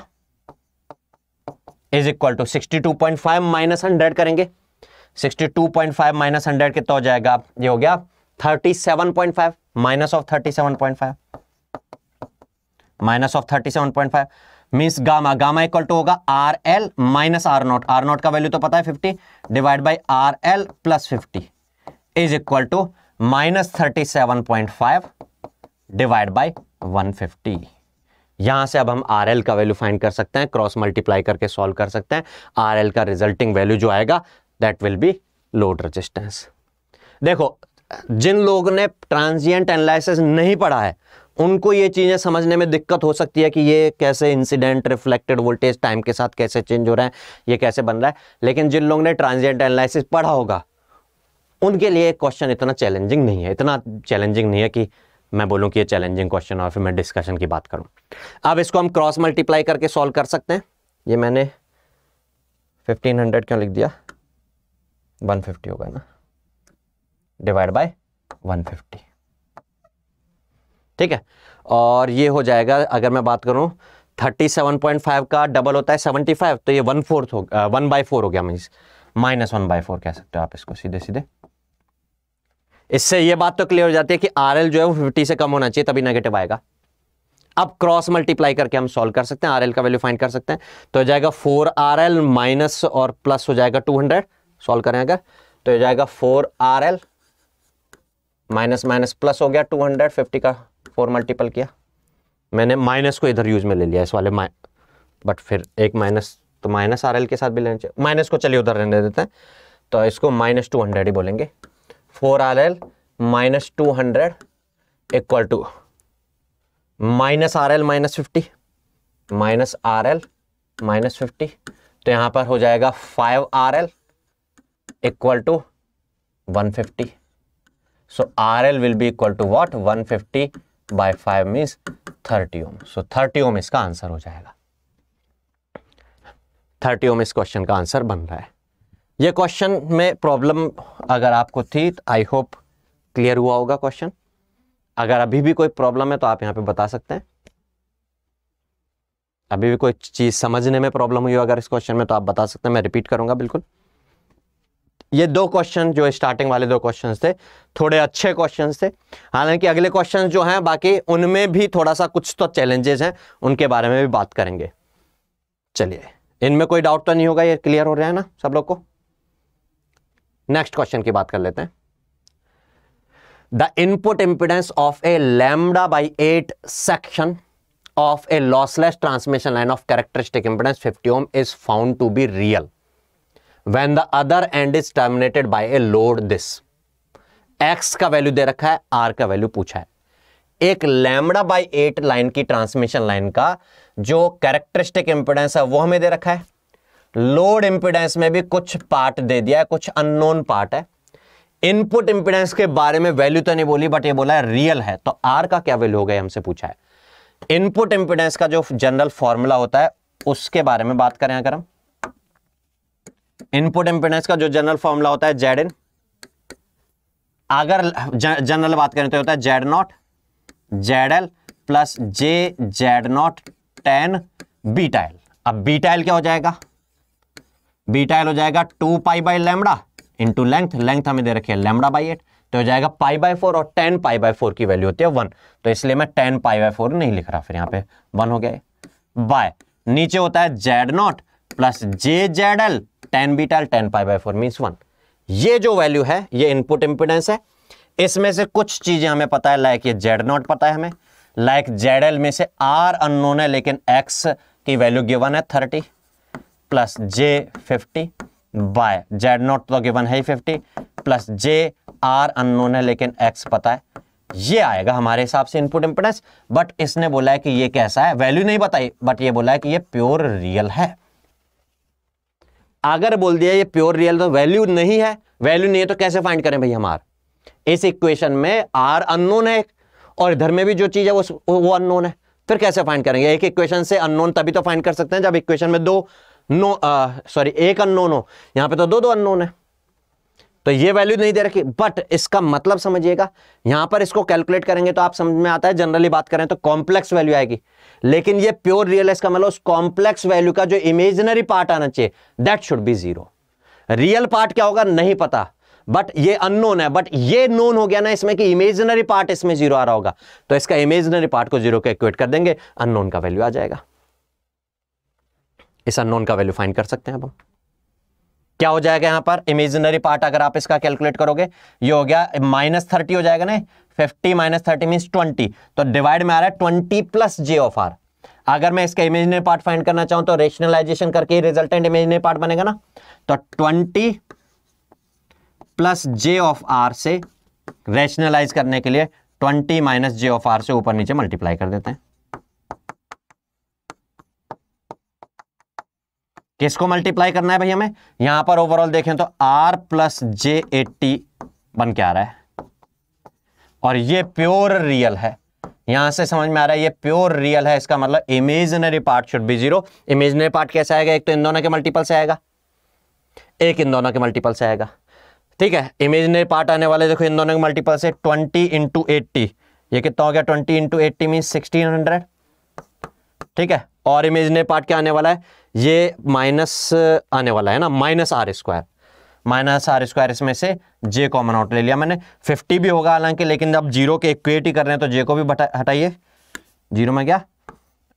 is equal to sixty two point five minus hundred करेंगे। Sixty two point five minus hundred कितना हो जाएगा? ये हो गया thirty seven point five minus of thirty seven point five. Minus of thirty seven point five means gamma gamma equal to होगा R L minus R naught R naught का value तो पता है fifty divide by R L plus fifty is equal to minus thirty seven point five divide by one fifty यहाँ से अब हम R L का वैल्यू फाइंड कर सकते हैं क्रॉस मल्टीप्लाई करके सॉल्व कर सकते हैं। आर एल का रिजल्टिंग वैल्यू जो आएगा that will be load resistance देखो, जिन लोगों ने ट्रांजिएंट एनालिसिस नहीं पढ़ा है उनको ये चीज़ें समझने में दिक्कत हो सकती है कि ये कैसे इंसिडेंट रिफ्लेक्टेड वोल्टेज टाइम के साथ कैसे चेंज हो रहा है, ये कैसे बन रहा है। लेकिन जिन लोगों ने ट्रांजिएंट एनालिसिस पढ़ा होगा, उनके लिए क्वेश्चन इतना चैलेंजिंग नहीं है, इतना चैलेंजिंग नहीं है कि मैं बोलूँ कि ये चैलेंजिंग क्वेश्चन और फिर मैं डिस्कशन की बात करूँ। अब इसको हम क्रॉस मल्टीप्लाई करके सॉल्व कर सकते हैं। ये मैंने फिफ्टीन हंड्रेड क्यों लिख दिया? वन फिफ्टी होगा ना। डिवाइड बाय 150 ठीक है? और ये हो जाएगा, अगर मैं बात करूँ 37.5 का डबल होता है 75 तो ये वन फोर्थ हो वन बाई फोर हो गया means minus one by four कह सकते हो आप इसको सीधे सीधे इससे ये बात तो क्लियर हो जाती है कि आरएल जो है वो 50 से कम होना चाहिए, तभी नेगेटिव आएगा। अब क्रॉस मल्टीप्लाई करके हम सॉल्व कर सकते हैं आर एल का वैल्यू फाइंड कर सकते हैं तो हो जाएगा फोर आर एल माइनस और प्लस हो जाएगा टू हंड्रेड सॉल्व करें अगर तो हो जाएगा four R L minus minus plus हो गया टू हंड्रेड फिफ्टी का फोर मल्टीपल किया। मैंने माइनस को इधर यूज़ में ले लिया, इस वाले बट फिर एक माइनस तो माइनस आर एल के साथ भी लेना चाहिए। माइनस को चलिए उधर रहने देते हैं तो इसको माइनस टू हंड्रेड ही बोलेंगे। Four R L minus two hundred equal to, minus R L minus fifty, minus R L minus fifty तो यहाँ पर हो जाएगा five R L equal to one fifty. So R L will be equal to what? One fifty by five means thirty ohm so thirty ohm इसका answer हो जाएगा। Thirty ohm इस question का आंसर बन रहा है। ये क्वेश्चन में प्रॉब्लम अगर आपको थी तो आई होप क्लियर हुआ होगा क्वेश्चन अगर अभी भी कोई प्रॉब्लम है तो आप यहाँ पे बता सकते हैं। अभी भी कोई चीज़ समझने में प्रॉब्लम हुई हो अगर इस क्वेश्चन में तो आप बता सकते हैं। मैं रिपीट करूँगा, बिल्कुल। ये दो क्वेश्चन जो स्टार्टिंग वाले दो क्वेश्चन थे, थोड़े अच्छे क्वेश्चन थे। हालाँकि अगले क्वेश्चन जो हैं, बाकी उनमें भी थोड़ा सा कुछ तो चैलेंजेस हैं, उनके बारे में भी बात करेंगे। चलिए, इनमें कोई डाउट तो नहीं होगा, ये क्लियर हो रहा है ना सब लोग को? नेक्स्ट क्वेश्चन की बात कर लेते हैं। The input impedance of a lambda by eight section of a lossless transmission line of characteristic impedance 50 ohm is found to be real when the other end is terminated by a load, this. X का value दे रखा है R का value पूछा है. एक lambda by eight line की transmission line का जो कैरेक्टरिस्टिक इंपिडेंस है, वो हमें दे रखा है. लोड इंपिडेंस में भी कुछ पार्ट दे दिया है, कुछ अननोन पार्ट है. इनपुट इंपिडेंस के बारे में वैल्यू तो नहीं बोली बट ये बोला है रियल है. तो आर का क्या वैल्यू हो गया हमसे पूछा है. इनपुट इंपिडेंस का जो जनरल फॉर्मूला होता है, उसके बारे में बात करें अगर हम. इनपुट इंपिडेंस का जो जनरल फॉर्मूला होता है जेड इन अगर जनरल बात करें तो होता है Z naught Z L plus J Z naught tan beta L अब बीटा एल क्या हो जाएगा? बीटा एल हो जाएगा two pi by lambda into length length हमें दे रखी है लेमड़ा बाई एट तो हो जाएगा पाई बाय फोर और टेन पाई बाय फोर की वैल्यू होती है वन तो इसलिए मैं टेन पाई बाय फोर नहीं लिख रहा, फिर यहाँ पे वन हो गया बाय नीचे होता है Z naught plus J Z L tan beta tan pi by four means one ये जो वैल्यू है, ये इनपुट इंपिडेंस है। इसमें से कुछ चीज़ें हमें पता है लाइक ये जेड नॉट पता है हमें। लाइक जेड एल में से आर अननोन है, लेकिन एक्स की वैल्यू गिवन है thirty plus J fifty by Z naught तो गिवन है fifty plus J R unknown है, लेकिन एक्स पता है। ये आएगा हमारे हिसाब से इनपुट इंपिडेंस बट इसने बोला है कि ये कैसा है। वैल्यू नहीं बताई बट ये बोला है कि ये प्योर रियल है। अगर बोल दिया ये प्योर रियल तो वैल्यू नहीं है वैल्यू नहीं है तो कैसे फाइंड करें भाई हमार? इस इक्वेशन में आर अननोन है और इधर में भी जो चीज़ है वो वो अननोन है। फिर कैसे फाइंड करेंगे? एक इक्वेशन से अननोन तभी तो फाइंड कर सकते हैं जब इक्वेशन में दो नो सॉरी एक अननोन हो। यहाँ पे तो दो दो अननोन है। तो ये वैल्यू नहीं दे रखी बट इसका मतलब समझिएगा, यहाँ पर इसको कैलकुलेट करेंगे तो आप समझ में आता है जनरली बात करें तो कॉम्प्लेक्स वैल्यू आएगी। लेकिन ये प्योर रियल का मतलब उस कॉम्प्लेक्स वैल्यू का जो इमेजिनरी पार्ट आना चाहिए that should be zero real part क्या होगा? नहीं पता. बट ये अननोन है. बट ये नोन हो गया ना इसमें कि इमेजिनरी पार्ट इसमें ज़ीरो आ रहा होगा. तो इसका इमेजिनरी पार्ट को ज़ीरो के इक्वेट कर देंगे. अननोन का वैल्यू आ जाएगा. इस अननोन का वैल्यू फाइंड कर सकते हैं अब हम. क्या हो जाएगा यहाँ पर? इमेजिनरी पार्ट अगर आप इसका कैलकुलेट करोगे, ये हो गया माइनस थर्टी हो जाएगा ना? Fifty minus thirty mean twenty तो डिवाइड में आ रहा है twenty plus J of R अगर मैं इसका इमेजिनरी पार्ट फाइंड करना चाहूँ तो रेशनलाइजेशन करके रिजल्टेंट इमेजिनरी पार्ट बनेगा ना? तो twenty plus J of R से रेशनलाइज करने के लिए twenty minus J of R से ऊपर नीचे मल्टीप्लाई कर देते हैं। किसको मल्टीप्लाई करना है भाई हमें? यहाँ पर ओवरऑल देखें तो आर प्लस जे एट्टी बन के आ रहा है। और ये प्योर रियल है। यहाँ से समझ में आ रहा है, ये प्योर रियल है, इसका मतलब imaginary part should be zero imaginary part कैसे आएगा? एक तो इन दोनों के मल्टीपल से आएगा। एक इन दोनों के मल्टीपल से आएगा। ठीक है इमेजनरी पार्ट आने वाले देखो इन दोनों के मल्टीपल से ट्वेंटी इंटू एट्टी ये कितना हो गया? Twenty into eighty mean sixteen hundred ठीक है और इमेजनरी पार्ट क्या आने वाला है? ये माइनस आने वाला है ना? Minus R square minus R square इसमें से जे कॉमन आउट ले लिया मैंने। फिफ्टी भी होगा हालाँकि, लेकिन अब ज़ीरो के इक्वेट ही कर रहे हैं तो जे को भी हटाइए। ज़ीरो में गया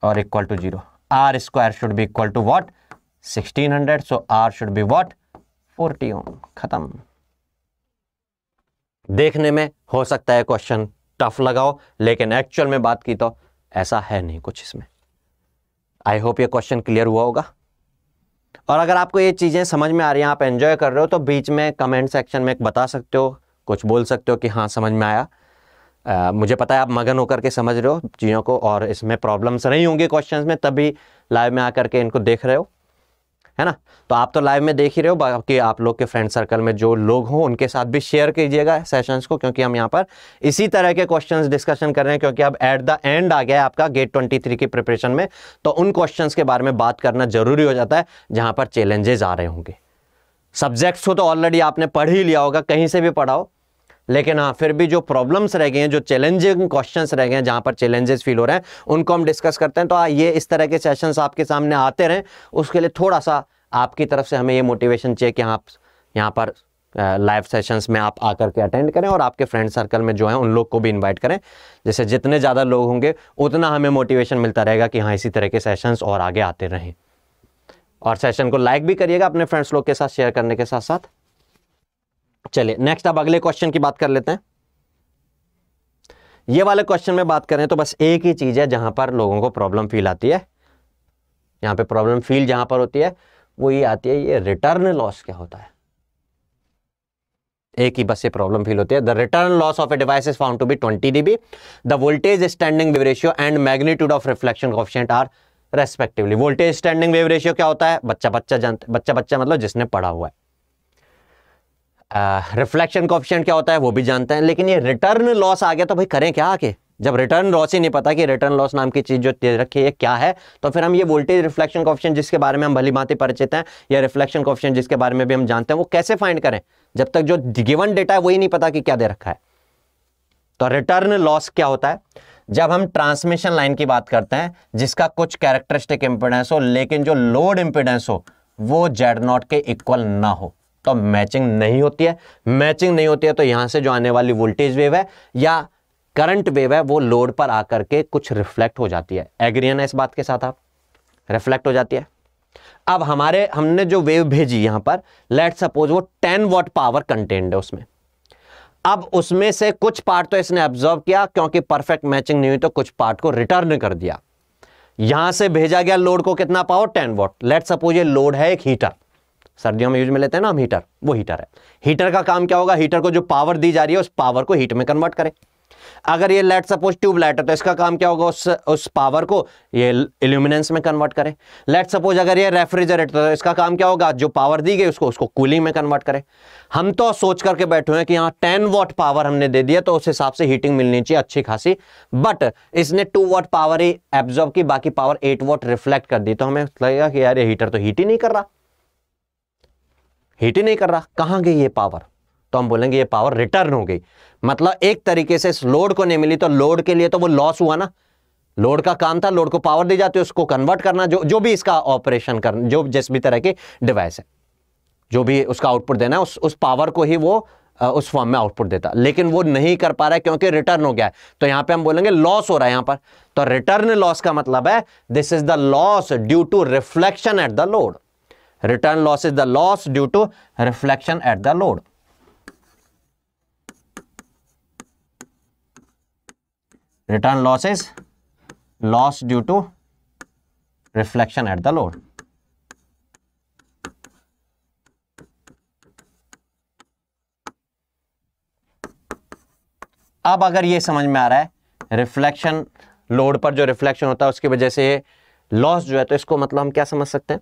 और equal to zero R square should be equal to what sixteen hundred so R should be what forty ohm खत्म देखने में हो सकता है क्वेश्चन टफ लगाओ, लेकिन एक्चुअल में बात की तो ऐसा है नहीं कुछ इसमें। आई होप ये क्वेश्चन क्लियर हुआ होगा। और अगर आपको ये चीज़ें समझ में आ रही हैं आप एंजॉय कर रहे हो तो बीच में कमेंट सेक्शन में बता सकते हो कुछ बोल सकते हो कि हाँ समझ में आया। आ, मुझे पता है आप मगन होकर के समझ रहे हो चीज़ों को और इसमें प्रॉब्लम्स नहीं होंगी क्वेश्चंस में तभी लाइव में आकर के इनको देख रहे हो। है ना? तो आप तो लाइव में देख ही रहे हो, बाकी आप लोग के फ्रेंड सर्कल में जो लोग हों, उनके साथ भी शेयर कीजिएगा सेशंस को, क्योंकि हम यहाँ पर इसी तरह के क्वेश्चंस डिस्कशन कर रहे हैं, क्योंकि अब एट द एंड आ गया है आपका गेट 23 की प्रिपरेशन में तो उन क्वेश्चंस के बारे में बात करना ज़रूरी हो जाता है, जहाँ पर चैलेंजेस आ रहे होंगे। सब्जेक्ट्स को तो ऑलरेडी आपने पढ़ ही लिया होगा, कहीं से भी पढ़ाओ लेकिन हाँ फिर भी जो प्रॉब्लम्स रह गए हैं, जो चैलेंजिंग क्वेश्चंस रह गए हैं, जहाँ पर चैलेंजेस फील हो रहे हैं, उनको हम डिस्कस करते हैं। तो ये इस तरह के सेशंस आपके सामने आते रहें। उसके लिए थोड़ा सा आपकी तरफ़ से हमें ये मोटिवेशन चाहिए कि आप यहाँ पर लाइव सेशंस में आप आकर के अटेंड करें और आपके फ्रेंड सर्कल में जो है, उन लोग को भी इनवाइट करें। जैसे जितने ज़्यादा लोग होंगे, उतना हमें मोटिवेशन मिलता रहेगा कि हाँ इसी तरह के सेशंस और आगे आते रहें। और सेशन को लाइक भी करिएगा अपने फ्रेंड्स लोग के साथ शेयर करने के साथ साथ चलिए नेक्स्ट अब अगले क्वेश्चन की बात कर लेते हैं। ये वाले क्वेश्चन में बात करें तो बस एक ही चीज़ है जहाँ पर लोगों को प्रॉब्लम फील आती है। यहाँ पे प्रॉब्लम फील जहाँ पर होती है, वो ये आती है, ये रिटर्न लॉस क्या होता है? एक ही बस ये प्रॉब्लम फील होती है। The return loss of a device is found to be 20 dB the voltage standing wave ratio and magnitude of reflection coefficient are respectively voltage standing wave ratio क्या होता है? बच्चा बच्चा जानते बच्चा बच्चा मतलब जिसने पढ़ा हुआ है। रिफ्लेक्शन कॉफिशियंट क्या होता है, वो भी जानते हैं, लेकिन ये रिटर्न लॉस आ गया तो भाई करें क्या आके जब रिटर्न लॉस ही नहीं पता कि रिटर्न लॉस नाम की चीज़ जो रखी है क्या है तो फिर हम ये वोल्टेज रिफ्लेक्शन कॉफिशियंट जिसके बारे में हम भली भांति परिचित हैं, या रिफ्लेक्शन कॉफिशियंट जिसके बारे में भी हम जानते हैं, वो कैसे फाइंड करें? जब तक जो गिवन डेटा है, वही नहीं पता कि क्या दे रखा है। तो रिटर्न लॉस क्या होता है? जब हम ट्रांसमिशन लाइन की बात करते हैं, जिसका कुछ कैरेक्टरिस्टिक इंपिडेंस हो, लेकिन जो लोड इंपिडेंस हो, वो जेड नॉट के इक्वल ना हो। तो मैचिंग नहीं होती है। मैचिंग नहीं होती है तो यहाँ से जो आने वाली वोल्टेज वेव है या करंट वेव है, वो लोड पर आकर के कुछ रिफ्लेक्ट हो जाती है। एग्रियन है इस बात के साथ आप? रिफ्लेक्ट हो जाती है। अब हमारे, हमने जो वेव भेजी यहाँ पर लेट सपोज़ वो 10 वॉट पावर कंटेंट है उसमें। अब उसमें से कुछ पार्ट तो इसने ऑब्ज़र्व किया, क्योंकि परफेक्ट मैचिंग नहीं हुई तो कुछ पार्ट को रिटर्न कर दिया। यहाँ से भेजा गया लोड को कितना पावर 10 वॉट लेट सपोज़ ये लोड है एक हीटर सर्दियों में यूज़ में लेते हैं ना हम हीटर, वो हीटर है। हीटर का काम क्या होगा? हीटर को जो पावर दी जा रही है, उस पावर को हीट में कन्वर्ट करें। अगर ये लेट सपोज़ ट्यूबलाइट है तो इसका काम क्या होगा? उस उस पावर को ये इल्यूमिनेंस में कन्वर्ट करें। लेट सपोज़ अगर ये रेफ्रिजरेटर तो इसका काम क्या होगा? जो पावर दी गई, उसको उसको कूलिंग में कन्वर्ट करें। हम तो सोच करके बैठे हैं कि यहाँ टेन वॉट पावर हमने दे दिया तो उस हिसाब से हीटिंग मिलनी चाहिए अच्छी खासी। बट इसने टू वॉट पावर ही एब्जॉर्ब की, बाकी पावर एट वॉट रिफ्लेक्ट कर दी तो हमें लगेगा कि यार ये हीटर तो हीट ही नहीं कर रहा। हीट ही नहीं कर रहा। कहाँ गई ये पावर तो हम बोलेंगे ये पावर रिटर्न हो गई। मतलब एक तरीके से इस लोड को नहीं मिली तो लोड के लिए तो वो लॉस हुआ ना। लोड का काम था लोड को पावर दी जाती है, उसको कन्वर्ट करना, जो जो भी इसका ऑपरेशन करना जो जिस भी तरह की डिवाइस है। जो भी उसका आउटपुट देना है, उस उस पावर को ही वो उस फॉर्म में आउटपुट देता। लेकिन वो नहीं कर पा रहा है क्योंकि रिटर्न हो गया है। तो यहाँ पे हम बोलेंगे लॉस हो रहा है यहाँ पर। तो रिटर्न लॉस का मतलब है this is the loss due to reflection at the load return loss is the loss due to reflection at the load return loss is loss due to reflection at the load अब अगर ये समझ में आ रहा है reflection load पर जो रिफ्लेक्शन होता है, उसकी वजह से लॉस जो है तो इसको मतलब हम क्या समझ सकते हैं?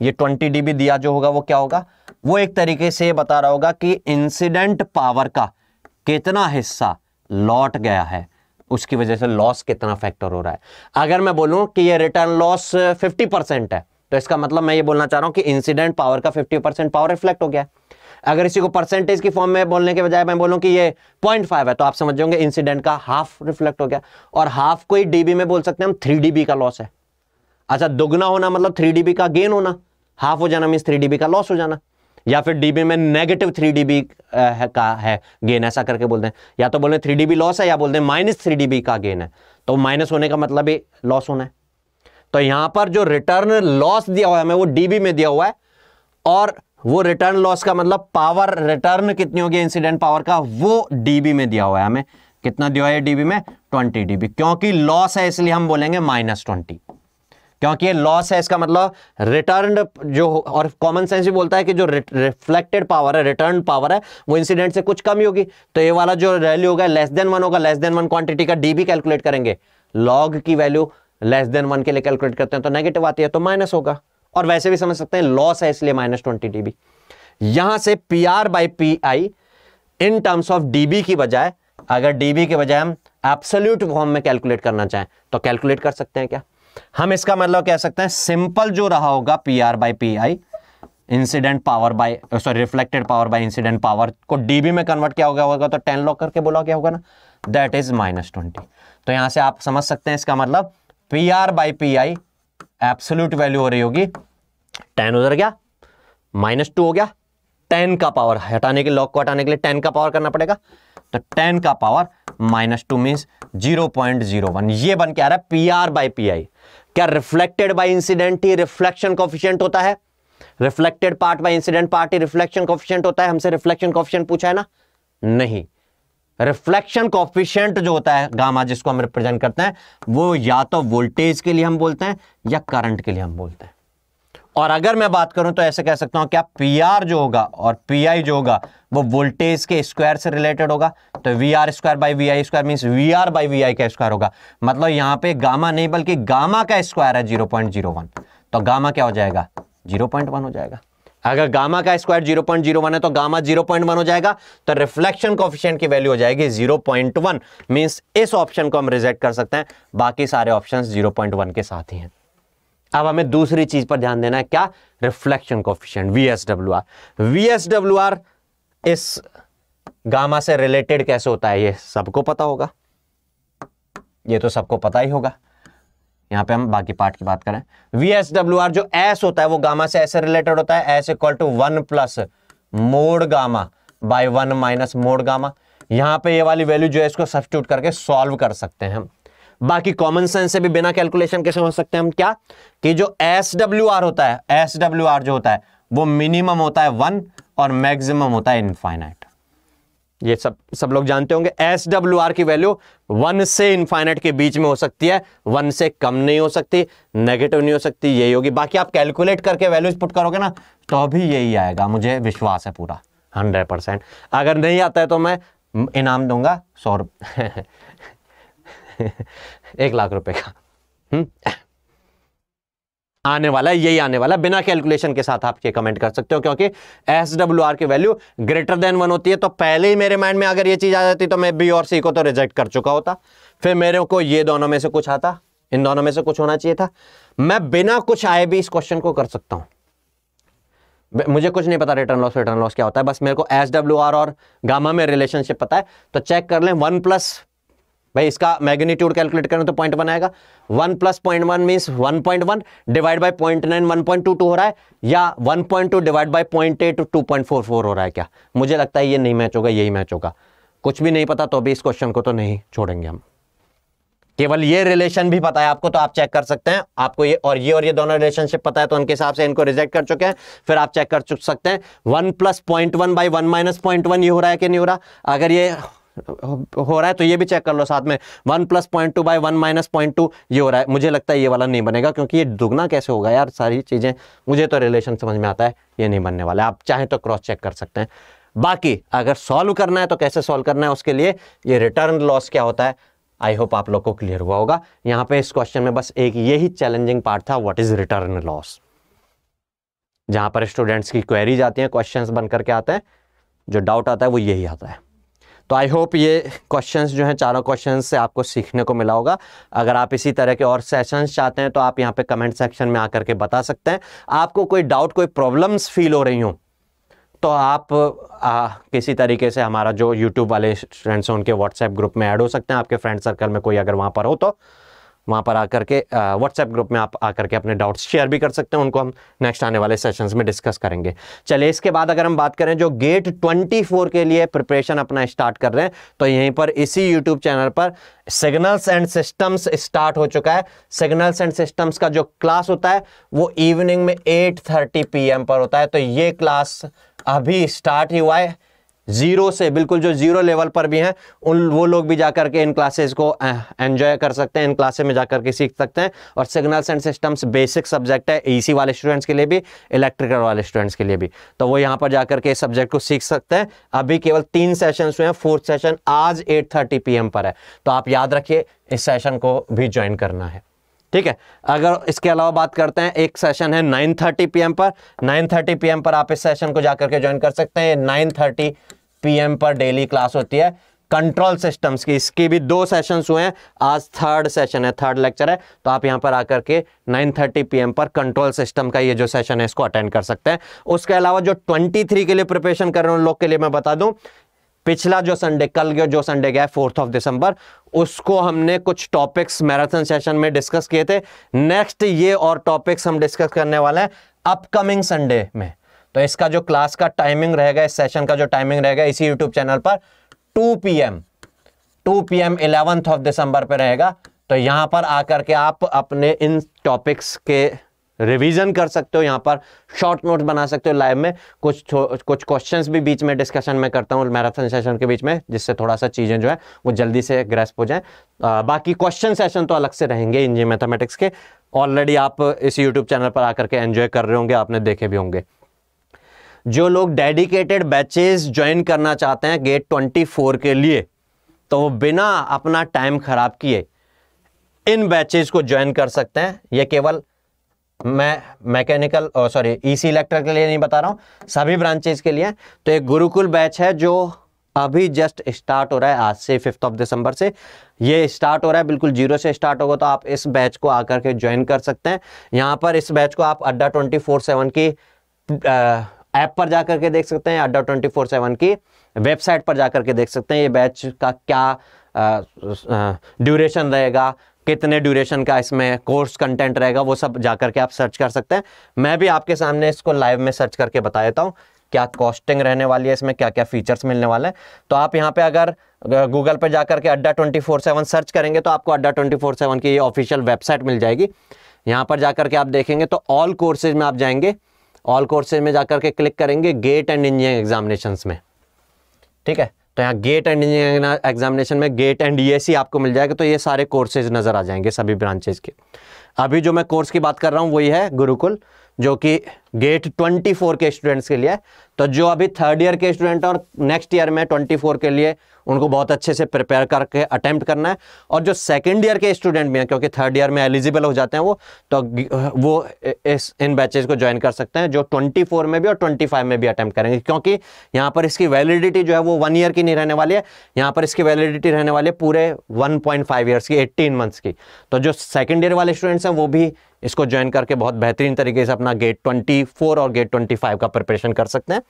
ये ट्वेंटी डीबी दिया जो होगा वो क्या होगा? वो एक तरीके से बता रहा होगा कि इंसिडेंट पावर का कितना हिस्सा लौट गया है। उसकी वजह से लॉस कितना फैक्टर हो रहा है। अगर मैं बोलूँ कि ये रिटर्न लॉस 50 परसेंट है तो इसका मतलब मैं ये बोलना चाह रहा हूँ कि इंसिडेंट पावर का 50 परसेंट पावर रिफ्लेक्ट हो गया अगर इसी को परसेंटेज की फॉर्म में बोलने के बजाय मैं बोलूँ कि ये पॉइंट फाइव है तो आप समझ जाओगे इंसिडेंट का हाफ़ रिफ्लेक्ट हो गया। और हाफ़ को ही डीबी में बोल सकते हैं, हम थ्री डीबी का लॉस है। अच्छा दुगना होना मतलब थ्री डीबी का गेन होना। हाफ़ हो जाना मीन थ्री डीबी का लॉस हो जाना। या फिर डीबी में नेगेटिव थ्री डीबी का, है गेन ऐसा करके बोलते हैं। या तो बोलते थ्री डीबी लॉस है या बोलते हैं माइनस थ्री डीबी का गेन है। तो माइनस होने का मतलब ही लॉस होना है। तो यहाँ पर जो रिटर्न लॉस दिया हुआ है, हमें वो डीबी में दिया हुआ है। और वो रिटर्न लॉस का मतलब पावर रिटर्न कितनी होगी इंसिडेंट पावर का, वो डीबी में दिया हुआ है हमें। कितना दिया है डीबी में? ट्वेंटी डीबी क्योंकि लॉस है, इसलिए हम बोलेंगे माइनस ट्वेंटी क्योंकि ये लॉस है, इसका मतलब रिटर्न जो और कॉमन सेंस भी बोलता है कि जो रिफ्लेक्टेड पावर है रिटर्न पावर है, वो इंसिडेंट से कुछ कम ही होगी। तो ये वाला जो वैल्यू होगा लेस देन वन होगा लेस देन वन क्वांटिटी का डीबी कैलकुलेट करेंगे। लॉग की वैल्यू लेस देन वन के लिए कैलकुलेट करते हैं तो नेगेटिव आती है तो माइनस होगा। और वैसे भी समझ सकते हैं लॉस है, इसलिए माइनस ट्वेंटी डीबी यहाँ से P R by P I in terms of dB की बजाय, अगर डीबी के बजाय हम एब्सोल्यूट फॉर्म में कैलकुलेट करना चाहें तो कैलकुलेट कर सकते हैं क्या? हम इसका मतलब कह सकते हैं सिंपल जो रहा होगा P R by P I incident power by sorry reflected power by incident power को डीबी में कन्वर्ट किया होगा होगा तो टेन लॉक करके बोला क्या होगा ना? दैट इज़ माइनस ट्वेंटी तो यहाँ से आप समझ सकते हैं इसका मतलब P R by P I absolute value हो रही होगी टेन उधर गया माइनस टू हो गया टेन का पावर हटाने के लॉक को हटाने के लिए टेन का पावर करना पड़ेगा। तो टेन का power minus two mean zero point zero one ये बन के आ रहा है P R by P I क्या रिफ्लेक्टेड बाई इंसिडेंट ही रिफ्लेक्शन कॉफिशियंट होता है? Reflected part by incident part he reflection coefficient होता है? हमसे रिफ्लेक्शन कॉफिशियंट पूछा है ना? नहीं। रिफ्लेक्शन कॉफिशियंट जो होता है, गामा जिसको हम रिप्रेजेंट करते हैं, वो या तो वोल्टेज के लिए हम बोलते हैं या करंट के लिए हम बोलते हैं। और अगर मैं बात करूँ तो ऐसे कह सकता हूँ क्या पी आर जो होगा और पी आई जो होगा, वो वोल्टेज के स्क्वायर से रिलेटेड होगा। तो V R square by V I square mean V R by V I का स्क्वायर होगा। मतलब यहाँ पे गामा नहीं, बल्कि गामा का स्क्वायर है ज़ीरो पॉइंट ज़ीरो वन तो गामा क्या हो जाएगा? ज़ीरो पॉइंट वन हो जाएगा। अगर गामा का square zero point zero one है तो गामा ज़ीरो पॉइंट वन हो जाएगा। तो रिफ्लेक्शन कॉफिशियंट की वैल्यू हो जाएगी ज़ीरो पॉइंट वन मीन्स इस ऑप्शन को हम रिजेक्ट कर सकते हैं। बाकी सारे ऑप्शन ज़ीरो पॉइंट वन के साथ ही हैं। अब हमें दूसरी चीज़ पर ध्यान देना है, क्या? Reflection coefficient VSW R VSW R इस गामा से रिलेटेड कैसे होता है, ये सबको पता होगा। ये तो सबको पता ही होगा। यहाँ पे हम बाकी पार्ट की बात करें। वीएसडब्ल्यू आर जो एस होता है, वो गामा से ऐसे रिलेटेड होता है। S equal to one plus mod gamma by one minus mod gamma. यहाँ पे ये वाली वैल्यू जो है, इसको सब्सिट्यूट करके सॉल्व कर सकते हैं हम। बाकी कॉमन सेंस से भी बिना कैलकुलेशन के समझ सकते हैं हम क्या? कि जो एस डब्ल्यू आर होता है एस डब्ल्यू आर जो होता है, वो मिनिमम होता है वन और मैक्सिमम होता है इनफाइनाइट ये सब सब लोग जानते होंगे एस डब्ल्यू आर की वैल्यू वन से इनफाइनाइट के बीच में हो सकती है वन से कम नहीं हो सकती नेगेटिव नहीं हो सकती, यही होगी। बाकी आप कैलकुलेट करके वैल्यूज़ पुट करोगे ना तो भी यही आएगा, मुझे विश्वास है पूरा हंड्रेड परसेंट अगर नहीं आता है तो मैं इनाम दूँगा, सौ [LAUGHS] [LAUGHS] एक लाख रुपए का? हम्म? आने वाला यही आने वाला बिना कैलकुलेशन के साथ आप ये कमेंट कर सकते हो, क्योंकि एस डब्ल्यू आर की वैल्यू ग्रेटर देन वन होती है तो पहले ही मेरे माइंड में अगर ये चीज़ आ जाती तो मैं बी और सी को तो रिजेक्ट कर चुका होता। फिर मेरे को ये दोनों में से कुछ आता, इन दोनों में से कुछ होना चाहिए था। मैं बिना कुछ आए भी इस क्वेश्चन को कर सकता हूँ। मुझे कुछ नहीं पता रिटर्न लॉस रिटर्न लॉस क्या होता है। बस मेरे को एस डब्ल्यू आर और गामा में रिलेशनशिप पता है। तो चेक कर लें वन प्लस भाई, इसका मैग्नीट्यूड कैलकुलेट करें तो पॉइंट वन आएगा। One plus point one mean one point one divide by point nine one point two two हो रहा है, या one point two divide by point eight two point four four हो रहा है क्या? मुझे लगता है ये नहीं मैच होगा, यही मैच होगा। कुछ भी नहीं पता तो भी इस क्वेश्चन को तो नहीं छोड़ेंगे हम। केवल ये रिलेशन भी पता है आपको तो आप चेक कर सकते हैं। आपको ये और ये और ये दोनों रिलेशनशिप पता है तो उनके हिसाब से इनको रिजेक्ट कर चुके हैं। फिर आप चेक कर चुक सकते हैं। One plus point one by one minus point one ये हो रहा है कि नहीं हो रहा? अगर ये हो रहा है तो ये भी चेक कर लो साथ में। One plus point two by one minus point two ये हो रहा है। मुझे लगता है ये वाला नहीं बनेगा, क्योंकि ये दुगना कैसे होगा यार? सारी चीज़ें, मुझे तो रिलेशन समझ में आता है, ये नहीं बनने वाला आप चाहें तो क्रॉस चेक कर सकते हैं। बाकी, अगर सॉल्व करना है तो कैसे सॉल्व करना है उसके लिए, ये रिटर्न लॉस क्या होता है? आई होप आप लोग को क्लियर हुआ होगा। यहाँ पे इस क्वेश्चन में बस एक यही चैलेंजिंग पार्ट था व्हाट इज़ रिटर्न लॉस जहाँ पर स्टूडेंट्स की क्वेरीज आती हैं क्वेश्चंस बन करके आते हैं, जो डाउट आता है, वो यही आता है। तो आई होप ये क्वेश्चंस जो हैं चारों क्वेश्चंस से आपको सीखने को मिला होगा। अगर आप इसी तरह के और सेशंस चाहते हैं तो आप यहाँ पे कमेंट सेक्शन में आकर के बता सकते हैं। आपको कोई डाउट कोई प्रॉब्लम्स फील हो रही हूँ तो आप आ, किसी तरीके से हमारा जो यूट्यूब वाले फ्रेंड्स हैं उनके व्हाट्सएप ग्रुप में ऐड हो सकते हैं। आपके फ्रेंड सर्कल में कोई अगर वहाँ पर हो तो। वहाँ पर आकर के व्हाट्सएप ग्रुप में आप आकर के अपने डाउट्स शेयर भी कर सकते हैं। उनको हम नेक्स्ट आने वाले सेशंस में डिस्कस करेंगे। चलिए, इसके बाद अगर हम बात करें जो गेट 24 के लिए प्रिपरेशन अपना स्टार्ट कर रहे हैं तो यहीं पर इसी यूट्यूब चैनल पर सिग्नल्स एंड सिस्टम्स स्टार्ट हो चुका है। सिग्नल्स एंड सिस्टम्स का जो क्लास होता है, वो इवनिंग में एट थर्टी पर होता है। तो ये क्लास अभी स्टार्ट ही हुआ है। ज़ीरो से, बिल्कुल जो ज़ीरो लेवल पर भी हैं, उन, वो लोग भी जाकर के इन क्लासेस को एंजॉय कर सकते हैं, इन क्लासेस में जाकर के सीख सकते हैं। और signals and systems basic subject है ईसी वाले स्टूडेंट्स के लिए भी इलेक्ट्रिकल वाले स्टूडेंट्स के लिए भी। तो वो यहाँ पर जाकर के सब्जेक्ट को सीख सकते हैं। अभी केवल तीन सेशन हुए हैं फोर्थ सेशन आज एट थर्टी पर है। तो आप याद रखिए, इस सेशन को भी ज्वाइन करना है। ठीक है? अगर इसके अलावा बात करते हैं, एक सेशन है 9:30 पीएम पर। 9:30 पीएम पर आप इस सेशन को जाकर के ज्वाइन कर सकते हैं। 9:30 पीएम पर डेली क्लास होती है कंट्रोल सिस्टम्स की। इसकी भी दो सेशंस हुए हैं। आज थर्ड सेशन है थर्ड लेक्चर है। तो आप यहाँ पर आकर के 9:30 पीएम पर कंट्रोल सिस्टम का ये जो सेशन है, इसको अटेंड कर सकते हैं। उसके अलावा जो 23 के लिए प्रिपरेशन कर रहे हैं, उन लोग के लिए मैं बता दूँ पिछला जो संडे कल जो संडे गया फोर्थ ऑफ़ दिसंबर उसको हमने कुछ टॉपिक्स मैराथन सेशन में डिस्कस किए थे। नेक्स्ट ये और टॉपिक्स हम डिस्कस करने वाले हैं अपकमिंग संडे में। तो इसका जो क्लास का टाइमिंग रहेगा, इस सेशन का जो टाइमिंग रहेगा, इसी यूट्यूब चैनल पर 2 पीएम 2 पीएम इलेवंथ ऑफ़ दिसंबर पे रहेगा। तो यहाँ पर आकर के आप अपने इन टॉपिक्स के रिवीजन कर सकते हो यहाँ पर शॉर्ट नोट बना सकते हो लाइव में। कुछ कुछ क्वेश्चंस भी बीच में डिस्कशन में करता हूँ मैराथन सेशन के बीच में, जिससे थोड़ा सा चीज़ें जो है, वो जल्दी से ग्रेस्प हो जाए। बाकी क्वेश्चन सेशन तो अलग से रहेंगे इंजी मैथमेटिक्स के। ऑलरेडी आप इस यूट्यूब चैनल पर आकर के एंजॉय कर रहे होंगे, आपने देखे भी होंगे। जो लोग डेडिकेटेड बैचेस ज्वाइन करना चाहते हैं गेट ट्वेंटी के लिए तो वो बिना अपना टाइम खराब किए, इन बैचेस को ज्वाइन कर सकते हैं। ये केवल मैं मैकेनिकल सॉरी ईसी इलेक्ट्रिक के लिए नहीं बता रहा हूँ, सभी ब्रांचेस के लिए। तो एक गुरुकुल बैच है जो अभी जस्ट स्टार्ट हो रहा है आज से फिफ्थ ऑफ़ दिसंबर से। ये स्टार्ट हो रहा है, बिल्कुल ज़ीरो से स्टार्ट होगा तो आप इस बैच को आकर के ज्वाइन कर सकते हैं। यहाँ पर इस बैच को आप अड्डा ट्वेंटी फोर सेवन की ऐप पर जाकर के देख सकते हैं अड्डा ट्वेंटी फोर सेवन की वेबसाइट पर जाकर के देख सकते हैं, ये बैच का क्या ड्यूरेशन रहेगा कितने ड्यूरेशन का इसमें कोर्स कंटेंट रहेगा, वो सब जाकर के आप सर्च कर सकते हैं। मैं भी आपके सामने इसको लाइव में सर्च करके बता देता हूँ, क्या कॉस्टिंग रहने वाली है इसमें क्या क्या फीचर्स मिलने वाले हैं। तो आप यहाँ पे अगर गूगल पे जाकर के अड्डा ट्वेंटी फोर सेवन सर्च करेंगे तो आपको अड्डा ट्वेंटी फोर सेवन की ये ऑफिशियल वेबसाइट मिल जाएगी। यहाँ पर जाकर के आप देखेंगे तो ऑल कोर्सेज में आप जाएँगे ऑल कोर्सेज में जाकर के क्लिक करेंगे गेट एंड इंजीनियरिंग एग्जामिनेशन में। ठीक है? तो यहाँ गेट एंड इंजीनियरिंग एग्जामिनेशन में गेट एंड ईएससी आपको मिल जाएगा तो ये सारे कोर्सेज नज़र आ जाएँगे सभी ब्रांचेज के। अभी जो मैं कोर्स की बात कर रहा हूँ, वही है गुरुकुल, जो कि गेट 24 के स्टूडेंट्स के लिए तो जो अभी थर्ड ईयर के स्टूडेंट और नेक्स्ट ईयर में 24 के लिए उनको बहुत अच्छे से प्रिपेयर करके अटेम्प्ट करना है। और जो सेकेंड ईयर के स्टूडेंट भी हैं, क्योंकि थर्ड ईयर में एलिजिबल हो जाते हैं वो तो वो इस, इन बैचेज को ज्वाइन कर सकते हैं, जो 24 में भी और 25 में भी अटेम्प्ट करेंगे। क्योंकि यहाँ पर इसकी वैलिडिटी जो है वो वन ईयर की नहीं रहने वाली है। यहाँ पर इसकी वैलिडिटी रहने वाली है पूरे वन पॉइंट फाइव ईयर्स की एट्टीन मंथ्स की। तो जो सेकेंड ईयर वाले स्टूडेंट्स हैं, वो भी इसको ज्वाइन करके बहुत बेहतरीन तरीके से अपना गेट 24 और गेट 25 का प्रिपरेशन कर सकते हैं।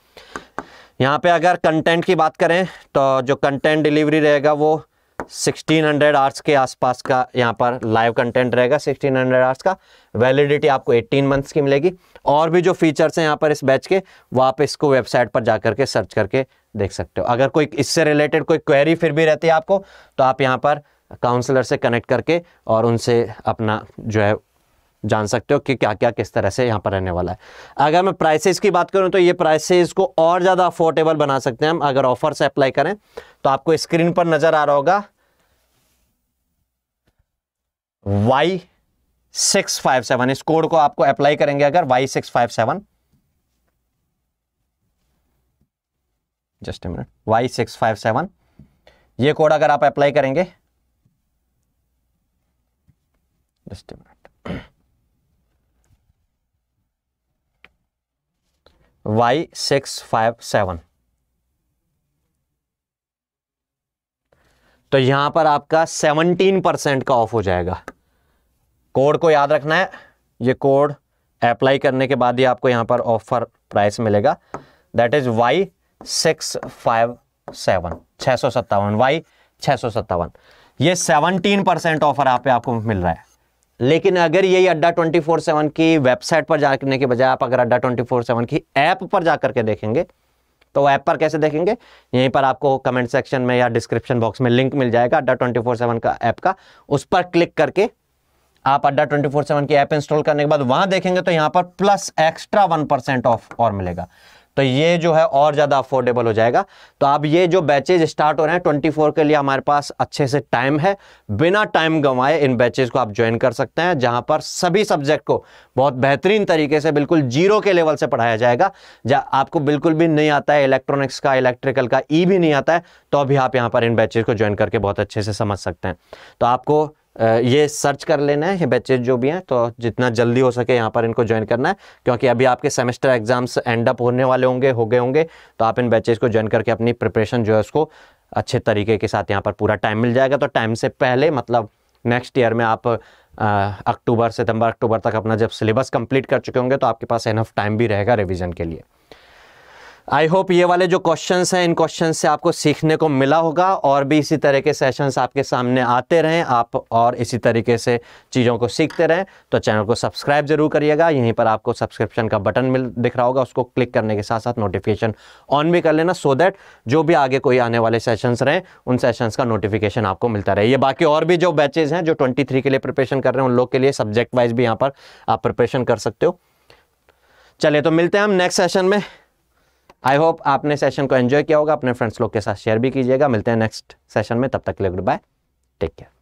यहाँ पे अगर कंटेंट की बात करें तो जो कंटेंट डिलीवरी रहेगा वो 1600 हंड्रेड आवर्स के आसपास का यहाँ पर लाइव कंटेंट रहेगा 1600 हंड्रेड आवर्स का। वैलिडिटी आपको 18 मंथ्स की मिलेगी। और भी जो फीचर्स हैं यहाँ पर इस बैच के, वो आप इसको वेबसाइट पर जा करके सर्च करके देख सकते हो। अगर कोई इससे रिलेटेड कोई क्वेरी फिर भी रहती है आपको तो आप यहाँ पर काउंसलर से कनेक्ट करके और उनसे अपना जो है जान सकते हो कि क्या क्या किस तरह से यहाँ पर रहने वाला है। अगर मैं प्राइसेस की बात करूँ तो ये प्राइसेस को और ज़्यादा अफोर्डेबल बना सकते हैं हम, अगर ऑफ़र से अप्लाई करें तो आपको स्क्रीन पर नज़र आ रहा होगा। वाई सिक्स फाइव सेवन इस कोड को आपको अप्लाई करेंगे अगर Y six five seven just minute Y six five seven ये कोड अगर आप अप्लाई करेंगे। Just minute Y six five seven तो यहाँ पर आपका सेवनटीन परसेंट का ऑफ़ हो जाएगा। कोड को याद रखना है, ये कोड अप्लाई करने के बाद ही आपको यहाँ पर ऑफ़र प्राइस मिलेगा। That is Y six five seven छह सौ सत्तावन वाई छह सौ सत्तावन। ये 17 परसेंट ऑफ़र आप पे आपको मिल रहा है। लेकिन अगर यही अड्डा 24/7 की वेबसाइट पर जाने के बजाय आप अगर अड्डा 24/7 की ऐप पर जाकर के देखेंगे तो ऐप पर कैसे देखेंगे? यहीं पर आपको कमेंट सेक्शन में या डिस्क्रिप्शन बॉक्स में लिंक मिल जाएगा अड्डा 24/7 का ऐप का। उस पर क्लिक करके आप अड्डा 24/7 की ऐप इंस्टॉल करने के बाद वहाँ देखेंगे तो यहाँ पर plus extra one percent off और मिलेगा। तो ये जो है और ज़्यादा अफोर्डेबल हो जाएगा। तो अब ये जो बैचेज स्टार्ट हो रहे हैं 24 के लिए हमारे पास अच्छे से टाइम है। बिना टाइम गंवाए इन बैचेज को आप ज्वाइन कर सकते हैं, जहाँ पर सभी सब्जेक्ट को बहुत बेहतरीन तरीके से बिल्कुल ज़ीरो के लेवल से पढ़ाया जाएगा। जहाँ आपको बिल्कुल भी नहीं आता है इलेक्ट्रॉनिक्स का इलेक्ट्रिकल का ई भी नहीं आता है तो अभी आप यहाँ पर इन बैचेज को ज्वाइन करके बहुत अच्छे से समझ सकते हैं। तो आपको ये सर्च कर लेना है बैचेज जो भी हैं तो जितना जल्दी हो सके यहाँ पर इनको ज्वाइन करना है, क्योंकि अभी आपके सेमेस्टर एग्ज़ाम्स एंड अप होने वाले होंगे, हो गए होंगे तो आप इन बैचेज को ज्वाइन करके अपनी प्रिपरेशन जो है उसको अच्छे तरीके के साथ यहाँ पर पूरा टाइम मिल जाएगा। तो टाइम से पहले मतलब नेक्स्ट ईयर में आप अक्टूबर, सितंबर, अक्टूबर तक अपना जब सिलेबस कंप्लीट कर चुके होंगे तो आपके पास इनफ टाइम भी रहेगा रिविजन के लिए। आई होप ये वाले जो क्वेश्चंस हैं, इन क्वेश्चंस से आपको सीखने को मिला होगा और भी इसी तरह के सेशंस आपके सामने आते रहें। आप और इसी तरीके से चीज़ों को सीखते रहें। तो चैनल को सब्सक्राइब ज़रूर करिएगा। यहीं पर आपको सब्सक्रिप्शन का बटन मिल दिख रहा होगा। उसको क्लिक करने के साथ साथ नोटिफिकेशन ऑन भी कर लेना सो so दैट जो भी आगे कोई आने वाले सेशंस रहें, उन सेशंस का नोटिफिकेशन आपको मिलता रहे। ये बाकी और भी जो बैचेज हैं, जो ट्वेंटी के लिए प्रिपरेशन कर रहे हैं, उन लोग के लिए सब्जेक्ट वाइज भी यहाँ पर आप प्रिपरेशन कर सकते हो। चलिए तो मिलते हैं हम नेक्स्ट सेशन में। आई होप आपने सेशन को एंजॉय किया होगा। अपने फ्रेंड्स लोग के साथ शेयर भी कीजिएगा। मिलते हैं नेक्स्ट सेशन में। तब तक के लिए गुड बाय टेक केयर